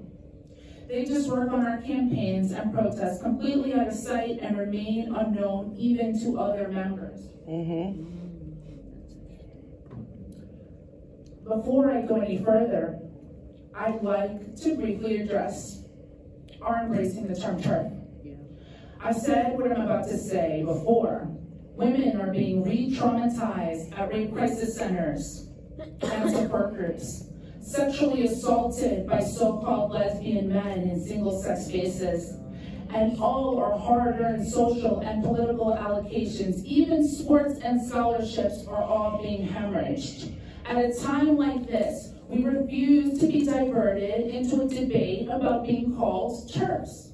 They just work on our campaigns and protests completely out of sight and remain unknown even to other members. Mm-hmm. Before I go any further, I'd like to briefly address our embracing the term TERF. I've said what I'm about to say before. Women are being re-traumatized at rape crisis centers and support groups, sexually assaulted by so-called lesbian men in single-sex spaces, and all our hard-earned social and political allocations, even sports and scholarships are all being hemorrhaged. At a time like this, we refuse to be diverted into a debate about being called TERFs.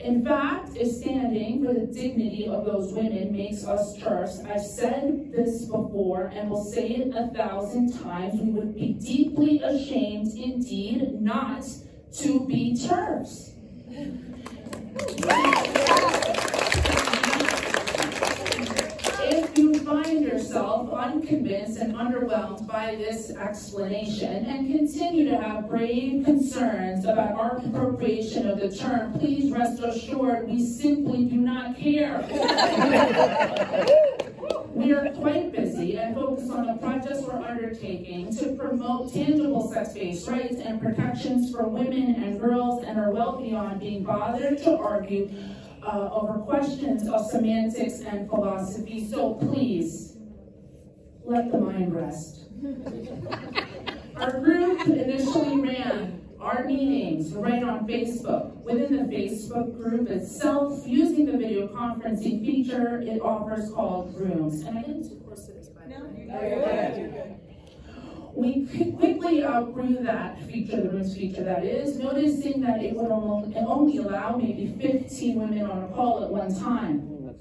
In fact, if standing for the dignity of those women makes us TERFs, I've said this before and will say it a thousand times, we would be deeply ashamed indeed not to be TERFs. If you find yourself unconvinced and underwhelmed by this explanation and continue to have grave concerns about our appropriation of the term, please rest assured we simply do not care. We are quite busy and focused on the projects we're undertaking to promote tangible sex-based rights and protections for women and girls and are well beyond being bothered to argue uh, over questions of semantics and philosophy. So please, let the mind rest. Our group initially ran our meetings right on Facebook. Within the Facebook group itself, using the video conferencing feature it offers called Rooms. And I didn't too close this, by the way. We quickly uh, outgrew that feature, the Rooms feature that is, noticing that it would only, allow maybe 15 women on a call at one time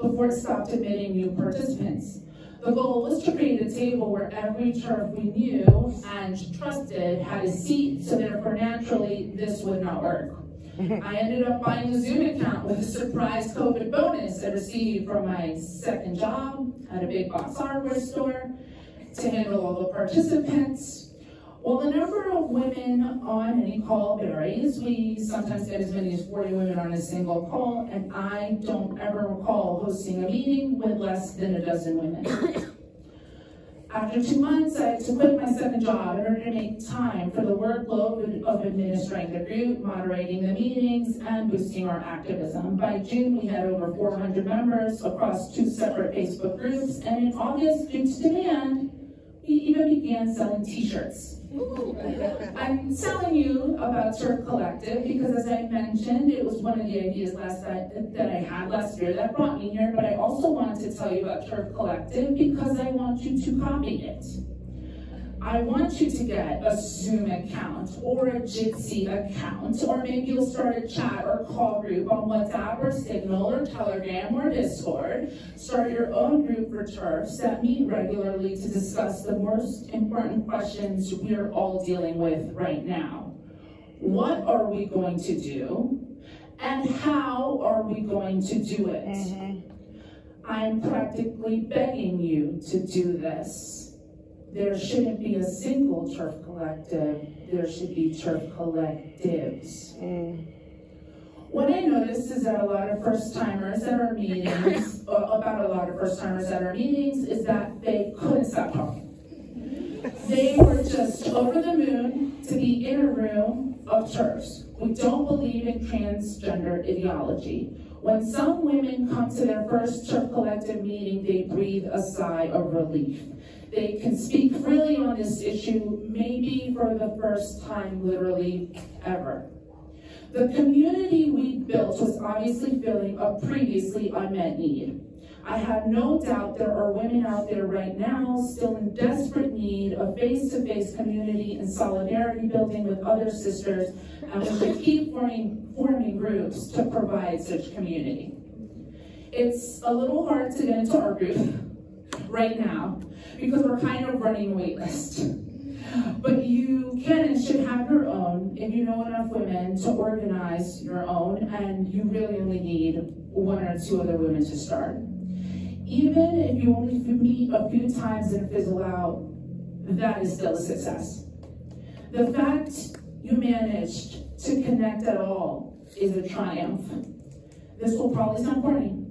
before it stopped admitting new participants. The goal was to create a table where every TERF we knew and trusted had a seat, so therefore naturally this would not work. I ended up buying a Zoom account with a surprise COVID bonus I received from my second job at a big box hardware store to handle all the participants. Well, the number of women on any call varies. We sometimes get as many as 40 women on a single call, and I don't ever recall hosting a meeting with less than a dozen women. After two months, I had to quit my second job in order to make time for the workload of administering the group, moderating the meetings, and boosting our activism. By June, we had over 400 members across two separate Facebook groups, and in August, due to demand, even began selling t-shirts. I'm telling you about TERF Collective because as I mentioned, it was one of the ideas last that, that I had last year that brought me here, but I also wanted to tell you about TERF Collective because I want you to copy it. I want you to get a Zoom account or a Jitsi account, or maybe you'll start a chat or call group on WhatsApp or Signal or Telegram or Discord. Start your own group for TERFs that meet regularly to discuss the most important questions we're all dealing with right now. What are we going to do? And how are we going to do it? Mm-hmm. I'm practically begging you to do this. There shouldn't be a single TERF Collective, there should be TERF Collectives. What I noticed is that a lot of first timers at our meetings, uh, about a lot of first timers at our meetings, is that they couldn't stop talking. They were just over the moon to be in a room of TERFs. We don't believe in transgender ideology. When some women come to their first TERF Collective meeting, they breathe a sigh of relief. They can speak freely on this issue, maybe for the first time, literally ever. The community we built was obviously filling a previously unmet need. I have no doubt there are women out there right now still in desperate need of face-to-face community and solidarity building with other sisters, and we should keep forming, forming groups to provide such community. It's a little hard to get into our group right now because we're kind of running wait list. But you can and should have your own if you know enough women to organize your own, and you really only need one or two other women to start. Even if you only meet a few times and fizzle out, that is still a success. The fact you managed to connect at all is a triumph. This will probably sound corny,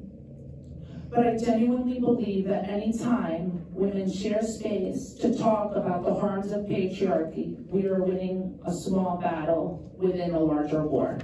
but I genuinely believe that anytime women share space to talk about the harms of patriarchy, we are winning a small battle within a larger war.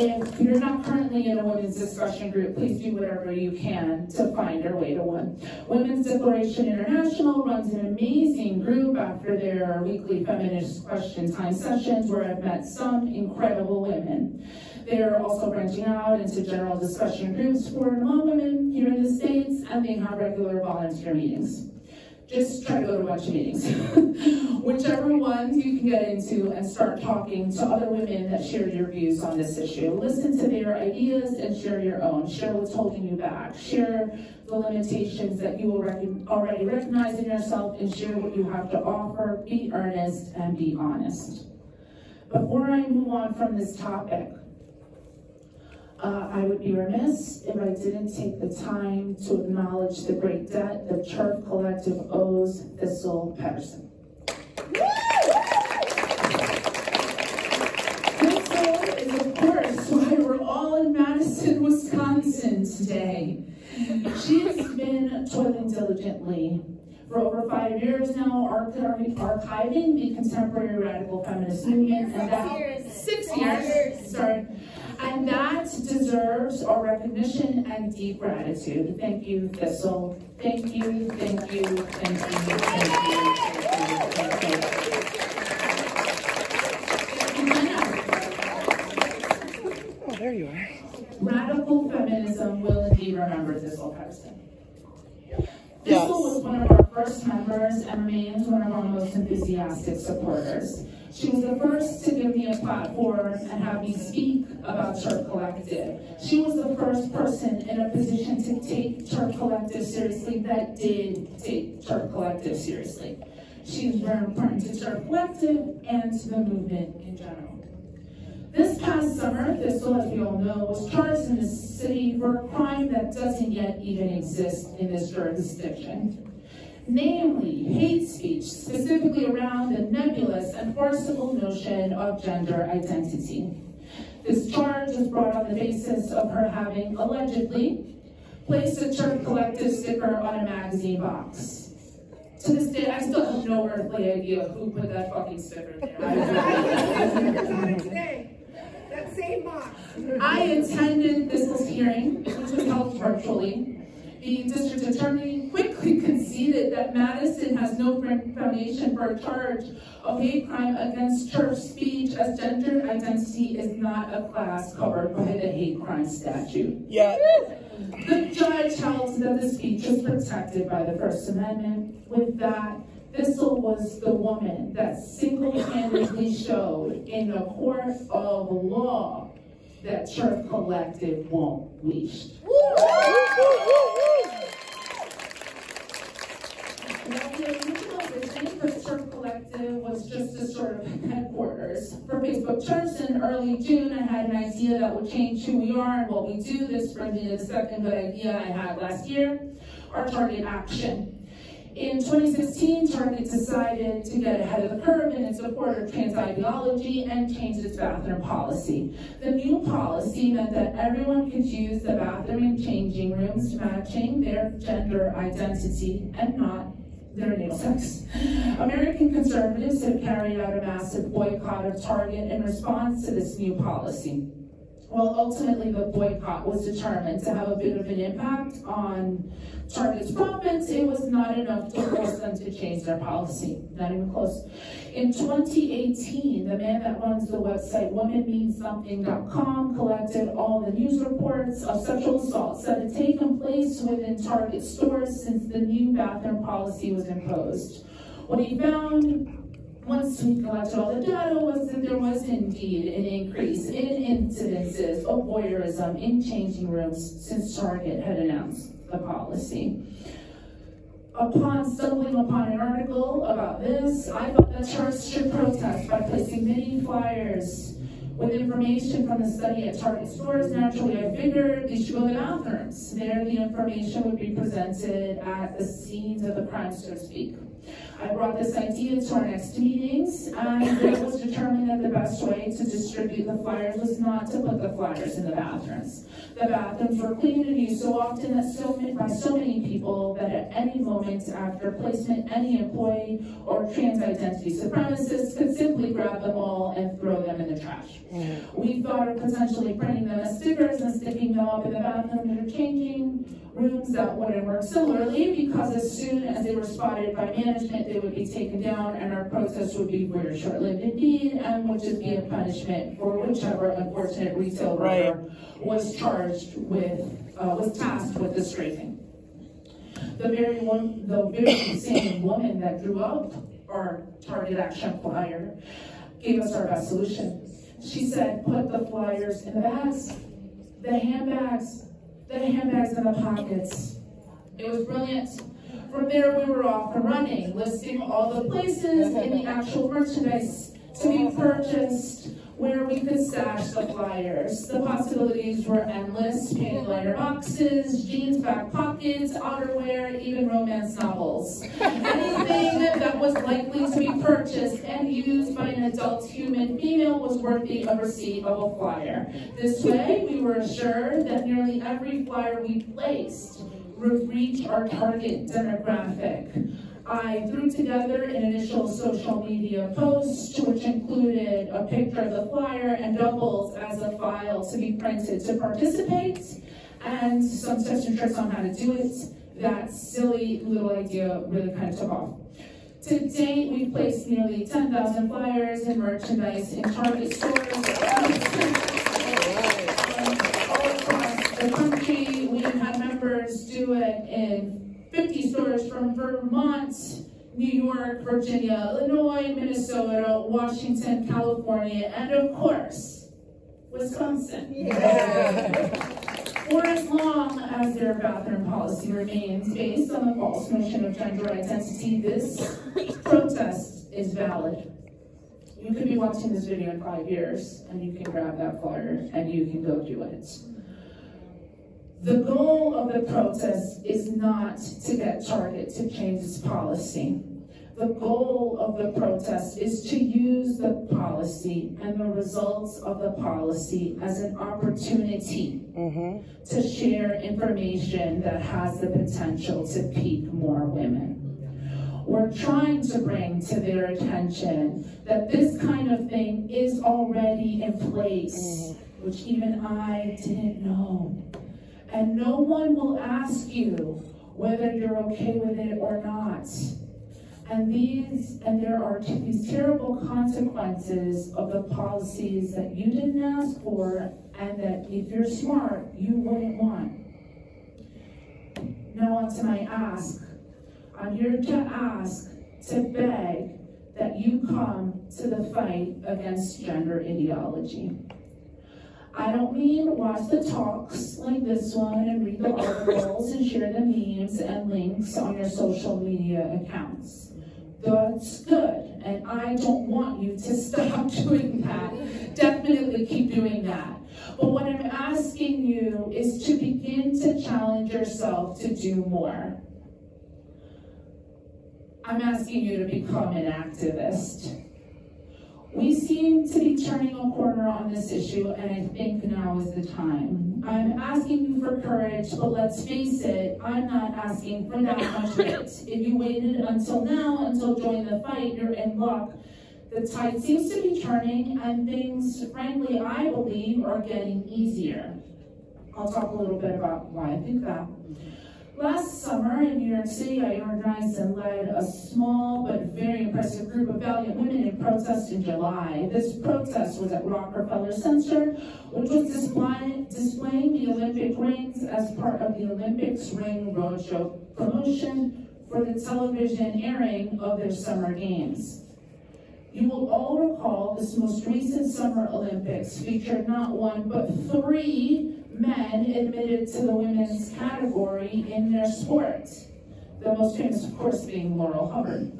If you're not currently in a women's discussion group, please do whatever you can to find your way to one. Women's Declaration International runs an amazing group after their weekly feminist question time sessions where I've met some incredible women. They're also branching out into general discussion groups for non women here in the States, and they have regular volunteer meetings just try to go to a bunch of meetings. Whichever ones you can get into and start talking to other women that share your views on this issue. Listen to their ideas and share your own. Share what's holding you back. Share the limitations that you already recognize in yourself and share what you have to offer. Be earnest and be honest. Before I move on from this topic, uh, I would be remiss if I didn't take the time to acknowledge the great debt the TERF Collective owes Thistle Pettersen. Thistle is, of course, why we're all in Madison, Wisconsin today. She has been toiling diligently for over five years now, archiving the contemporary radical feminist movement. And that, six years, sorry. And that deserves our recognition and deep gratitude. Thank you, Thistle. Thank you, thank you, thank you, thank you, thank you, thank you. Oh, there you are. Radical feminism will indeed remember Thistle Pettersen. Thistle was one of our first members and remains one of our most enthusiastic supporters. She was the first to give me a platform and have me speak about TERF Collective. She was the first person in a position to take TERF Collective seriously that did take TERF Collective seriously. She was very important to TERF Collective and to the movement in general. This past summer, Thistle, as we all know, was charged in the city for a crime that doesn't yet even exist in this jurisdiction namely hate speech, specifically around the nebulous and farcical notion of gender identity. This charge was brought on the basis of her having allegedly placed a TERF Collective sticker on a magazine box. To this day, I still have no earthly idea who put that fucking sticker there. that same box. I attended this hearing, which was held virtually, the district attorney quickly conceded that Madison has no foundation for a charge of hate crime against church speech as gender identity is not a class covered by the hate crime statute. Yeah. The judge held that the speech was protected by the First Amendment. With that, Thistle was the woman that single-handedly showed in the court of law that TERF Collective won't leash. The original vision for Collective Collective was just a sort of headquarters for Facebook Church. In early June, I had an idea that would change who we are and what we do. This brings me to the second good idea I had last year, our target action. In 2016, Target decided to get ahead of the curve in its support of trans ideology and changed its bathroom policy. The new policy meant that everyone could use the bathroom and changing rooms matching their gender identity and not their sex. American conservatives have carried out a massive boycott of Target in response to this new policy. Well, ultimately, the boycott was determined to have a bit of an impact on Target's profits. It was not enough to force them to change their policy, not even close. In 2018, the man that runs the website womanmeansomething.com collected all the news reports of sexual assaults that had taken place within Target stores since the new bathroom policy was imposed. What he found once we collected all the data was that there was indeed an increase in incidences of voyeurism in changing rooms since Target had announced the policy. Upon stumbling upon an article about this, I thought that Target should protest by placing many flyers with information from the study at Target stores. Naturally, I figured these should go to bathrooms. There, the information would be presented at the scenes of the crime, so to speak. I brought this idea to our next meetings, and it was determined that the best way to distribute the flyers was not to put the flyers in the bathrooms. The bathrooms were cleaned and used so often that so many, by so many people that at any moment after placement, any employee or trans identity supremacist could simply grab them all and throw them in the trash. Mm-hmm. We thought of potentially printing them as stickers and sticking them up in the bathroom changing rooms that wouldn't work similarly because as soon as they were spotted by management, they would be taken down and our protest would be very short-lived indeed and would just be a punishment for whichever unfortunate retail worker was charged with, uh, was tasked with the strafing. The very one, the very same woman that drew up our target action flyer gave us our best solution. She said, put the flyers in the bags, the handbags, the handbags in the pockets. It was brilliant. From there, we were off and running, listing all the places in the actual merchandise to be purchased where we could stash the flyers. The possibilities were endless, painted liner boxes, jeans back pockets, outerwear, even romance novels. Anything that was likely to be purchased and used by an adult human female was worthy of receipt of a flyer. This way, we were assured that nearly every flyer we placed reach our target demographic. I threw together an initial social media post, which included a picture of the flyer and doubles as a file to be printed to participate, and some tips and tricks on how to do it. That silly little idea really kind of took off. To date, we've placed nearly 10,000 flyers and merchandise in Target stores all across the country. Have do it in 50 stores from Vermont, New York, Virginia, Illinois, Minnesota, Washington, California, and of course, Wisconsin. Yeah. For as long as their bathroom policy remains based on the false notion of gender identity, this protest is valid. You could be watching this video in five years, and you can grab that flyer, and you can go do it. The goal of the protest is not to get Target to change its policy. The goal of the protest is to use the policy and the results of the policy as an opportunity mm-hmm. to share information that has the potential to pique more women. We're trying to bring to their attention that this kind of thing is already in place, mm-hmm. which even I didn't know and no one will ask you whether you're okay with it or not. And these, and there are these terrible consequences of the policies that you didn't ask for and that if you're smart, you wouldn't want. Now on to my ask. I'm here to ask, to beg that you come to the fight against gender ideology. I don't mean watch the talks like this one and read the articles and share the memes and links on your social media accounts. That's good, and I don't want you to stop doing that. Definitely keep doing that. But what I'm asking you is to begin to challenge yourself to do more. I'm asking you to become an activist. We seem to be turning a corner on this issue, and I think now is the time. I'm asking you for courage, but let's face it, I'm not asking for that much of it. If you waited until now, until joining the fight, you're in luck. The tide seems to be turning, and things, frankly, I believe, are getting easier. I'll talk a little bit about why I think that. Last summer in New York City, I organized and led a small but very impressive group of valiant women in protest in July. This protest was at Rockefeller Center, which was display, displaying the Olympic rings as part of the Olympics Ring Roadshow promotion for the television airing of their summer games. You will all recall this most recent Summer Olympics featured not one but three men admitted to the women's category in their sport. The most famous, of course, being Laurel Hubbard.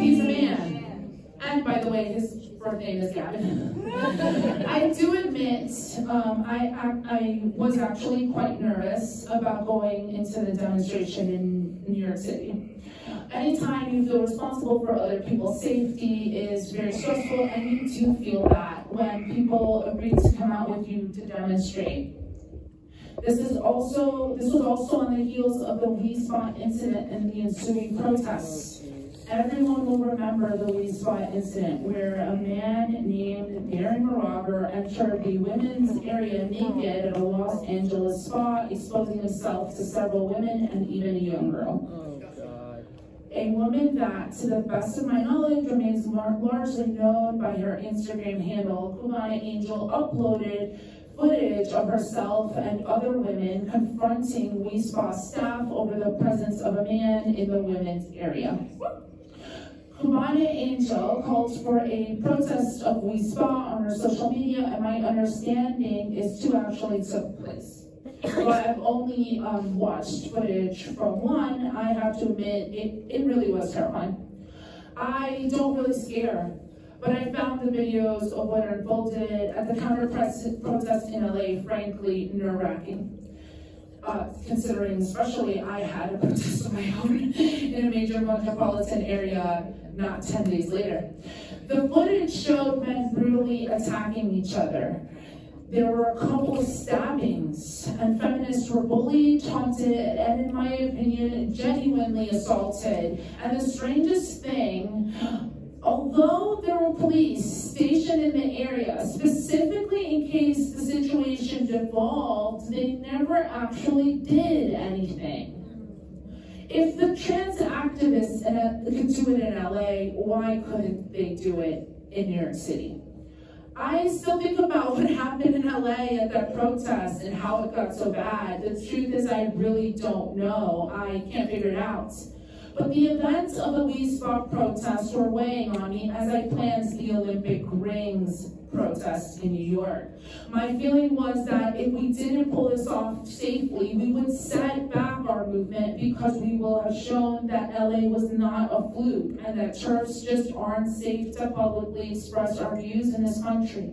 He's a man. And by the way, his birth name is Gavin. I do admit, um, I, I, I was actually quite nervous about going into the demonstration in New York City anytime you feel responsible for other people's safety is very stressful, and you do feel that when people agree to come out with you to demonstrate. This is also this was also on the heels of the Wi Spa incident and the ensuing protests. Everyone will remember the Wi Spa incident where a man named Darren Merager entered the women's area naked at a Los Angeles spa, exposing himself to several women and even a young girl a woman that, to the best of my knowledge, remains largely known by her Instagram handle, Cubana Angel, uploaded footage of herself and other women confronting Wi Spa staff over the presence of a man in the women's area. Cubana Angel called for a protest of Wi Spa on her social media, and my understanding is two actually took place but I've only um, watched footage from one, I have to admit, it, it really was terrifying. I don't really scare, but I found the videos of what unfolded at the counter protest in LA, frankly, nerve-wracking. Uh, considering especially I had a protest of my own in a major metropolitan area not 10 days later. The footage showed men brutally attacking each other. There were a couple of stabbings, and feminists were bullied, taunted, and in my opinion, genuinely assaulted. And the strangest thing, although there were police stationed in the area, specifically in case the situation devolved, they never actually did anything. If the trans activists could do it in LA, why couldn't they do it in New York City? I still think about what happened in LA at that protest and how it got so bad. The truth is I really don't know. I can't figure it out. But the events of the Wi Spa protest were weighing on me as I planned the Olympic rings protest in New York. My feeling was that if we didn't pull this off safely, we would set back our movement because we will have shown that LA was not a fluke and that TERFs just aren't safe to publicly express our views in this country.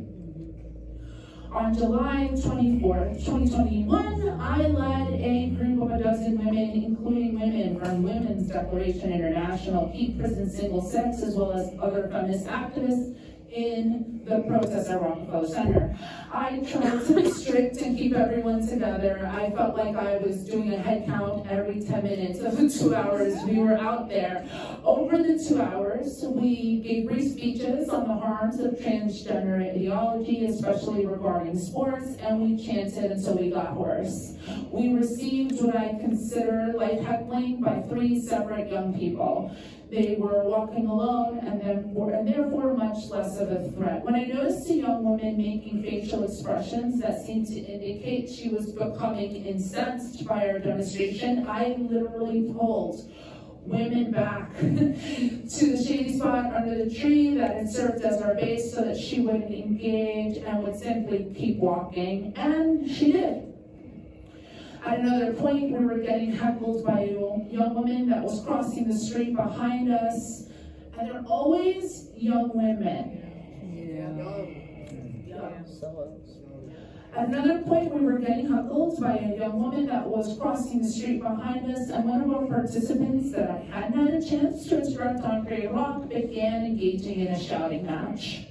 On July 24, 2021, I led a group of a dozen women, including women from Women's Declaration International, Keep Prison Single Sex, as well as other feminist activists, in the protest at Rockefeller Center. I tried to be strict and keep everyone together. I felt like I was doing a head count every 10 minutes of the two hours we were out there. Over the two hours, we gave brief speeches on the harms of transgender ideology, especially regarding sports, and we chanted until we got hoarse. We received what I consider light heckling by three separate young people. They were walking alone and, then were, and therefore much less of a threat. When I noticed a young woman making facial expressions that seemed to indicate she was becoming incensed by our demonstration, I literally pulled women back to the shady spot under the tree that had served as our base so that she wouldn't engage and would simply keep walking, and she did. At another point, we were getting heckled by a young woman that was crossing the street behind us. And they're always young women. Yeah. At another point, we were getting heckled by a young woman that was crossing the street behind us, and one of our participants that I hadn't had a chance to instruct on Grey Rock began engaging in a shouting match.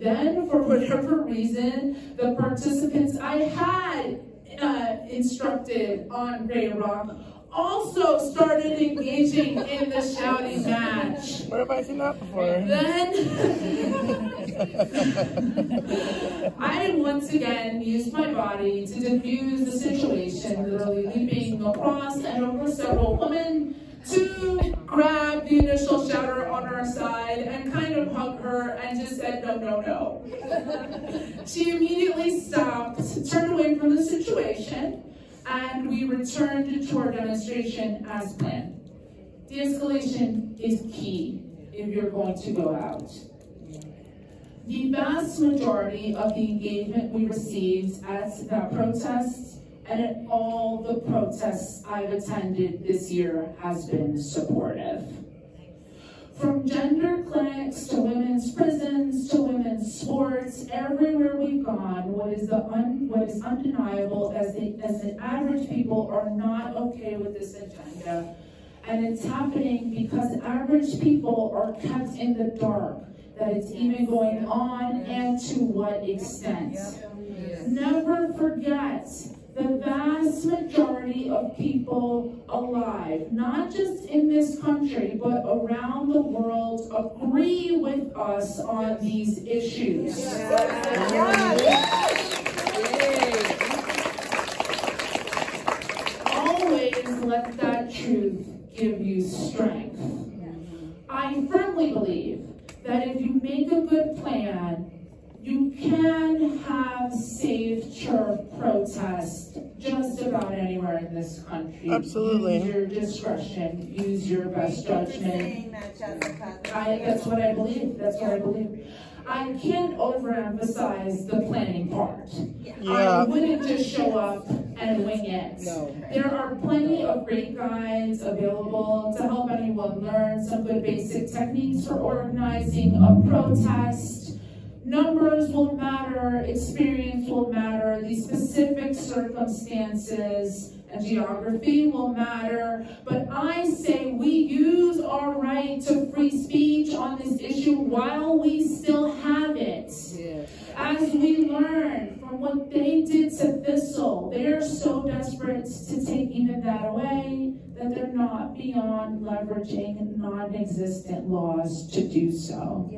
Then, for whatever reason, the participants I had uh, instructed on Grey Rock also started engaging in the shouting match. What have I seen that before? Then I once again used my body to diffuse the situation, literally leaping across and over several women to grab the initial shouter on our side and kind of hug her and just said, no, no, no. she immediately stopped, turned away from the situation, and we returned to our demonstration as planned. De-escalation is key if you're going to go out. The vast majority of the engagement we received at that protest and at all the protests I've attended this year has been supportive. From gender clinics to women's prisons to women's sports, everywhere we've gone, what is, the un, what is undeniable as the, as the average people are not okay with this agenda. And it's happening because average people are kept in the dark that it's even going on and to what extent. Never forget the vast majority of people alive, not just in this country, but around the world, agree with us on these issues. Always let that truth give you strength. I firmly believe that if you make a good plan, you can have safe church protest just about anywhere in this country. Absolutely. Use your discretion. Use your best judgment. I, that's what I believe. That's what I believe. I can't overemphasize the planning part. Yeah. I wouldn't just show up and wing it. No. There are plenty of great guides available to help anyone learn some good basic techniques for organizing a protest. Numbers will matter, experience will matter, the specific circumstances and geography will matter, but I say we use our right to free speech on this issue while we still have it. As we learn from what they did to Thistle, they are so desperate to take even that away that they're not beyond leveraging non-existent laws to do so.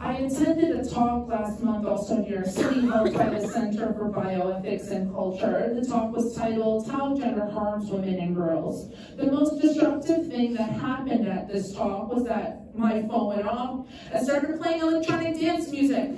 I attended a talk last month also near City held by the Center for Bioethics and Culture. The talk was titled How Gender Harms Women and Girls. The most disruptive thing that happened at this talk was that my phone went off and started playing electronic dance music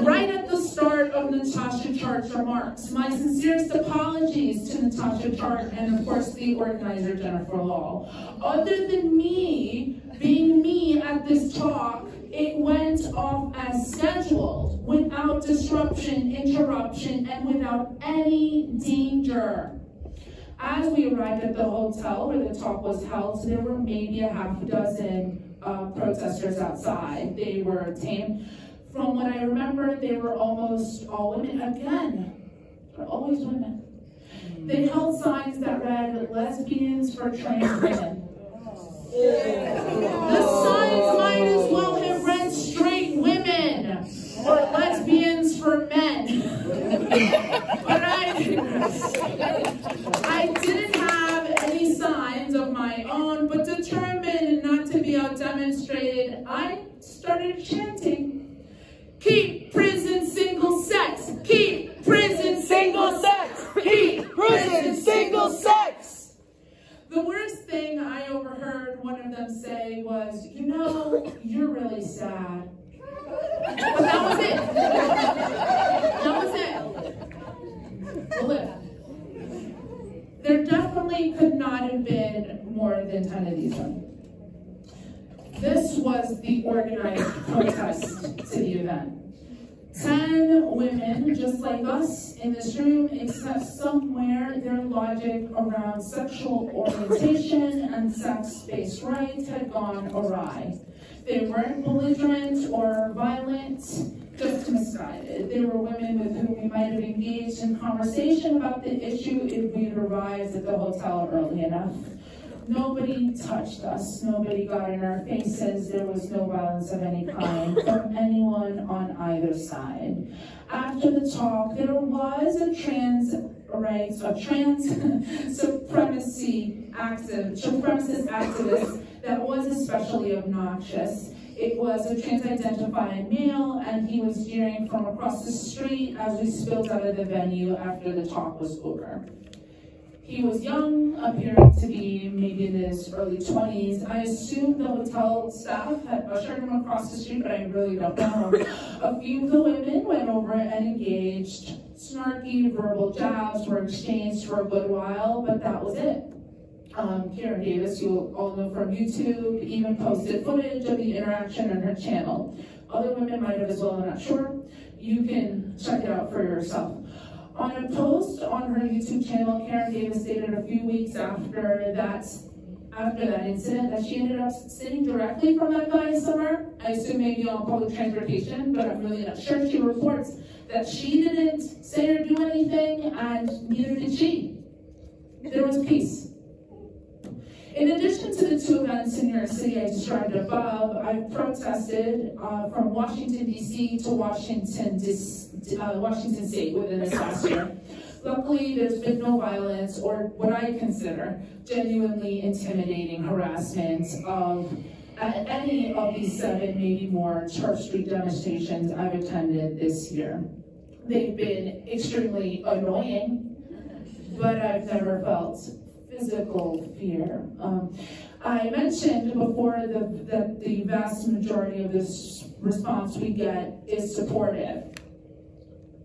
right at the start of Natasha Chart's remarks. My sincerest apologies to Natasha Chart and of course the organizer Jennifer Lahl. Other than me being me at this talk, it went off as scheduled, without disruption, interruption, and without any danger. As we arrived at the hotel where the talk was held, there were maybe a half a dozen uh, protesters outside. They were tame. From what I remember, they were almost all women. Again, they're always women. They held signs that read, lesbians for trans women. The signs might as well have read straight women or lesbians for men. but I, I didn't have any signs of my own, but determined not to be out demonstrated, I started chanting, keep prison single sex, keep prison single sex, keep prison single sex. The worst thing I overheard one of them say was, you know, you're really sad. But that was it. That was it. There definitely could not have been more than 10 of these women. This was the organized protest to the event. Ten women, just like us in this room, except somewhere their logic around sexual orientation and sex-based rights had gone awry. They weren't belligerent or violent, just misguided. They were women with whom we might have engaged in conversation about the issue if we'd arrived at the hotel early enough. Nobody touched us. Nobody got in our faces. There was no violence of any kind from anyone on either side. After the talk, there was a trans rights, a trans supremacy active, supremacist activist that was especially obnoxious. It was a trans-identified male, and he was jeering from across the street as we spilled out of the venue after the talk was over. He was young, appearing to be maybe in his early 20s. I assume the hotel staff had ushered him across the street, but I really don't know. A few of the women went over and engaged. Snarky verbal jabs were exchanged for a good while, but that was it. Um, Karen Davis, you all know from YouTube, even posted footage of the interaction on her channel. Other women might have as well, I'm not sure. You can check it out for yourself. On a post on her YouTube channel, Karen Davis stated a few weeks after that after that incident that she ended up sitting directly from that guy somewhere. I assume maybe on public transportation, but I'm really not sure. She reports that she didn't say or do anything, and neither did she. There was peace. In addition to the two events in New York City I described above, I've protested uh, from Washington, D.C. to Washington, uh, Washington State within this last year. Luckily, there's been no violence or what I consider genuinely intimidating harassment of at any of these seven, maybe more, Church Street demonstrations I've attended this year. They've been extremely annoying, but I've never felt physical fear. Um, I mentioned before the, that the vast majority of this response we get is supportive.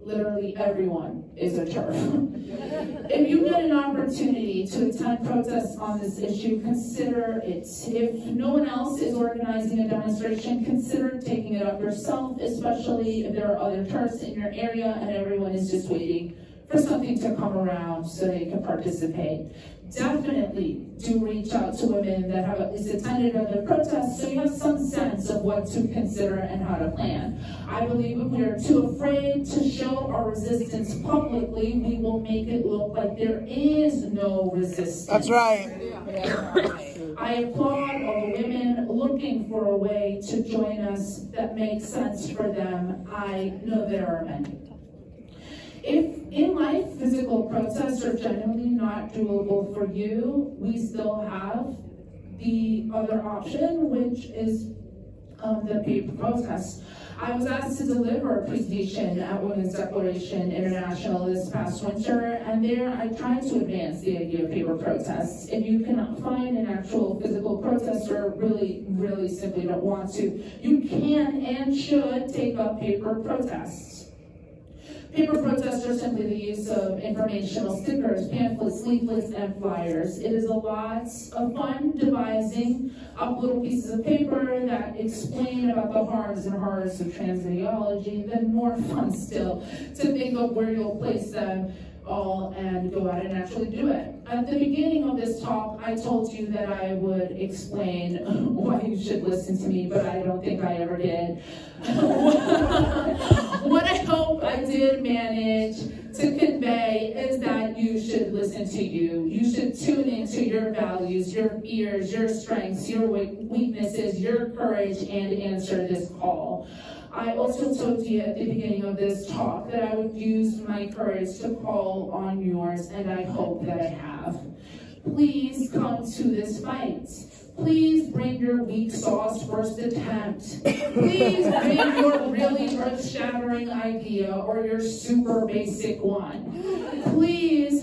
Literally everyone is a TERF. if you get an opportunity to attend protests on this issue, consider it. If no one else is organizing a demonstration, consider taking it up yourself, especially if there are other TERFs in your area and everyone is just waiting for something to come around so they can participate definitely do reach out to women that have at least attended other protests so you have some sense of what to consider and how to plan. I believe if we are too afraid to show our resistance publicly, we will make it look like there is no resistance. That's right. I applaud all women looking for a way to join us that makes sense for them. I know there are many. If in life physical protests are generally not doable for you, we still have the other option, which is um, the paper protest. I was asked to deliver a presentation at Women's Declaration International this past winter, and there I tried to advance the idea of paper protests. If you cannot find an actual physical protest or really, really simply don't want to, you can and should take up paper protests. Paper protests are simply the use of informational stickers, pamphlets, leaflets, and flyers. It is a lot of fun devising up little pieces of paper that explain about the harms and horrors of trans ideology, then more fun still to think of where you'll place them all and go out and actually do it. At the beginning of this talk, I told you that I would explain why you should listen to me, but I don't think I ever did. what I hope I did manage to convey is that you should listen to you. You should tune into your values, your fears, your strengths, your weaknesses, your courage, and answer this call. I also told you at the beginning of this talk that I would use my courage to call on yours, and I hope that I have. Please come to this fight. Please bring your weak sauce first attempt. Please bring your really earth-shattering idea or your super basic one. Please,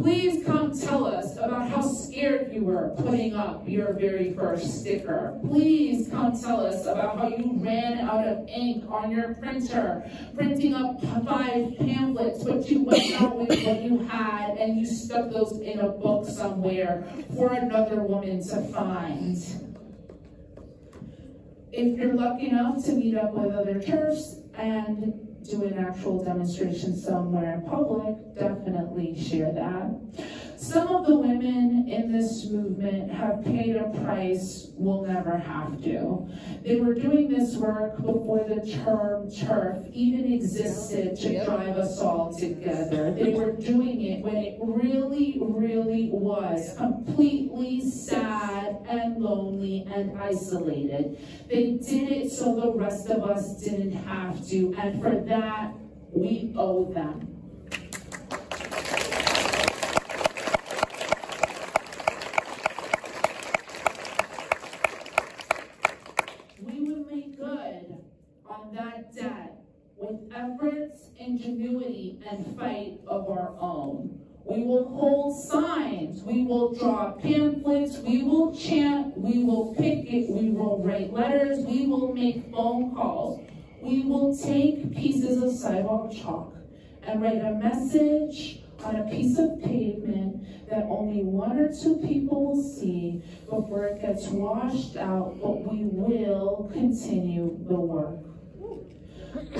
please come tell us about how scared you were putting up your very first sticker. Please come tell us about how you ran out of ink on your printer, printing up five pamphlets, but you went out with what you had and you stuck those in a book somewhere for another woman to find. If you're lucky enough to meet up with other TERFs and do an actual demonstration somewhere in public, definitely share that. Some of the women in this movement have paid a price we'll never have to. They were doing this work before the term TERF even existed to drive us all together. They were doing it when it really, really was completely sad and lonely and isolated. They did it so the rest of us didn't have to, and for that, we owe them. We would make good on that debt with efforts, ingenuity, and fight of our own. We will hold signs, we will draw pamphlets, we will chant, we will picket, we will write letters, we will make phone calls. We will take pieces of sidewalk chalk and write a message on a piece of pavement that only one or two people will see before it gets washed out, but we will continue the work.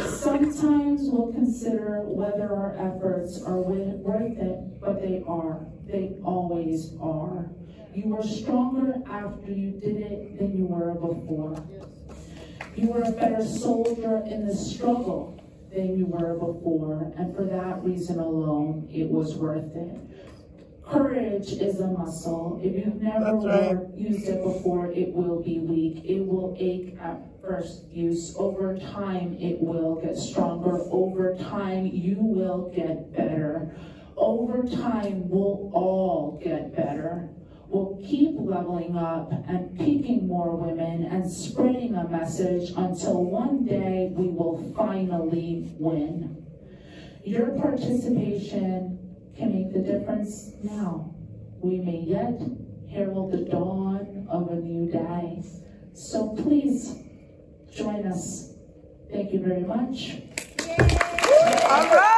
Sometimes we'll consider whether our efforts are worth it, but they are. They always are. You were stronger after you did it than you were before. You were a better soldier in the struggle than you were before, and for that reason alone, it was worth it. Courage is a muscle. If you've never right. used it before, it will be weak. It will ache at first use. Over time, it will get stronger. Over time, you will get better. Over time, we'll all get better. We'll keep leveling up and picking more women and spreading a message until one day we will finally win. Your participation can make the difference now. We may yet herald the dawn of a new day. So please join us. Thank you very much. All right,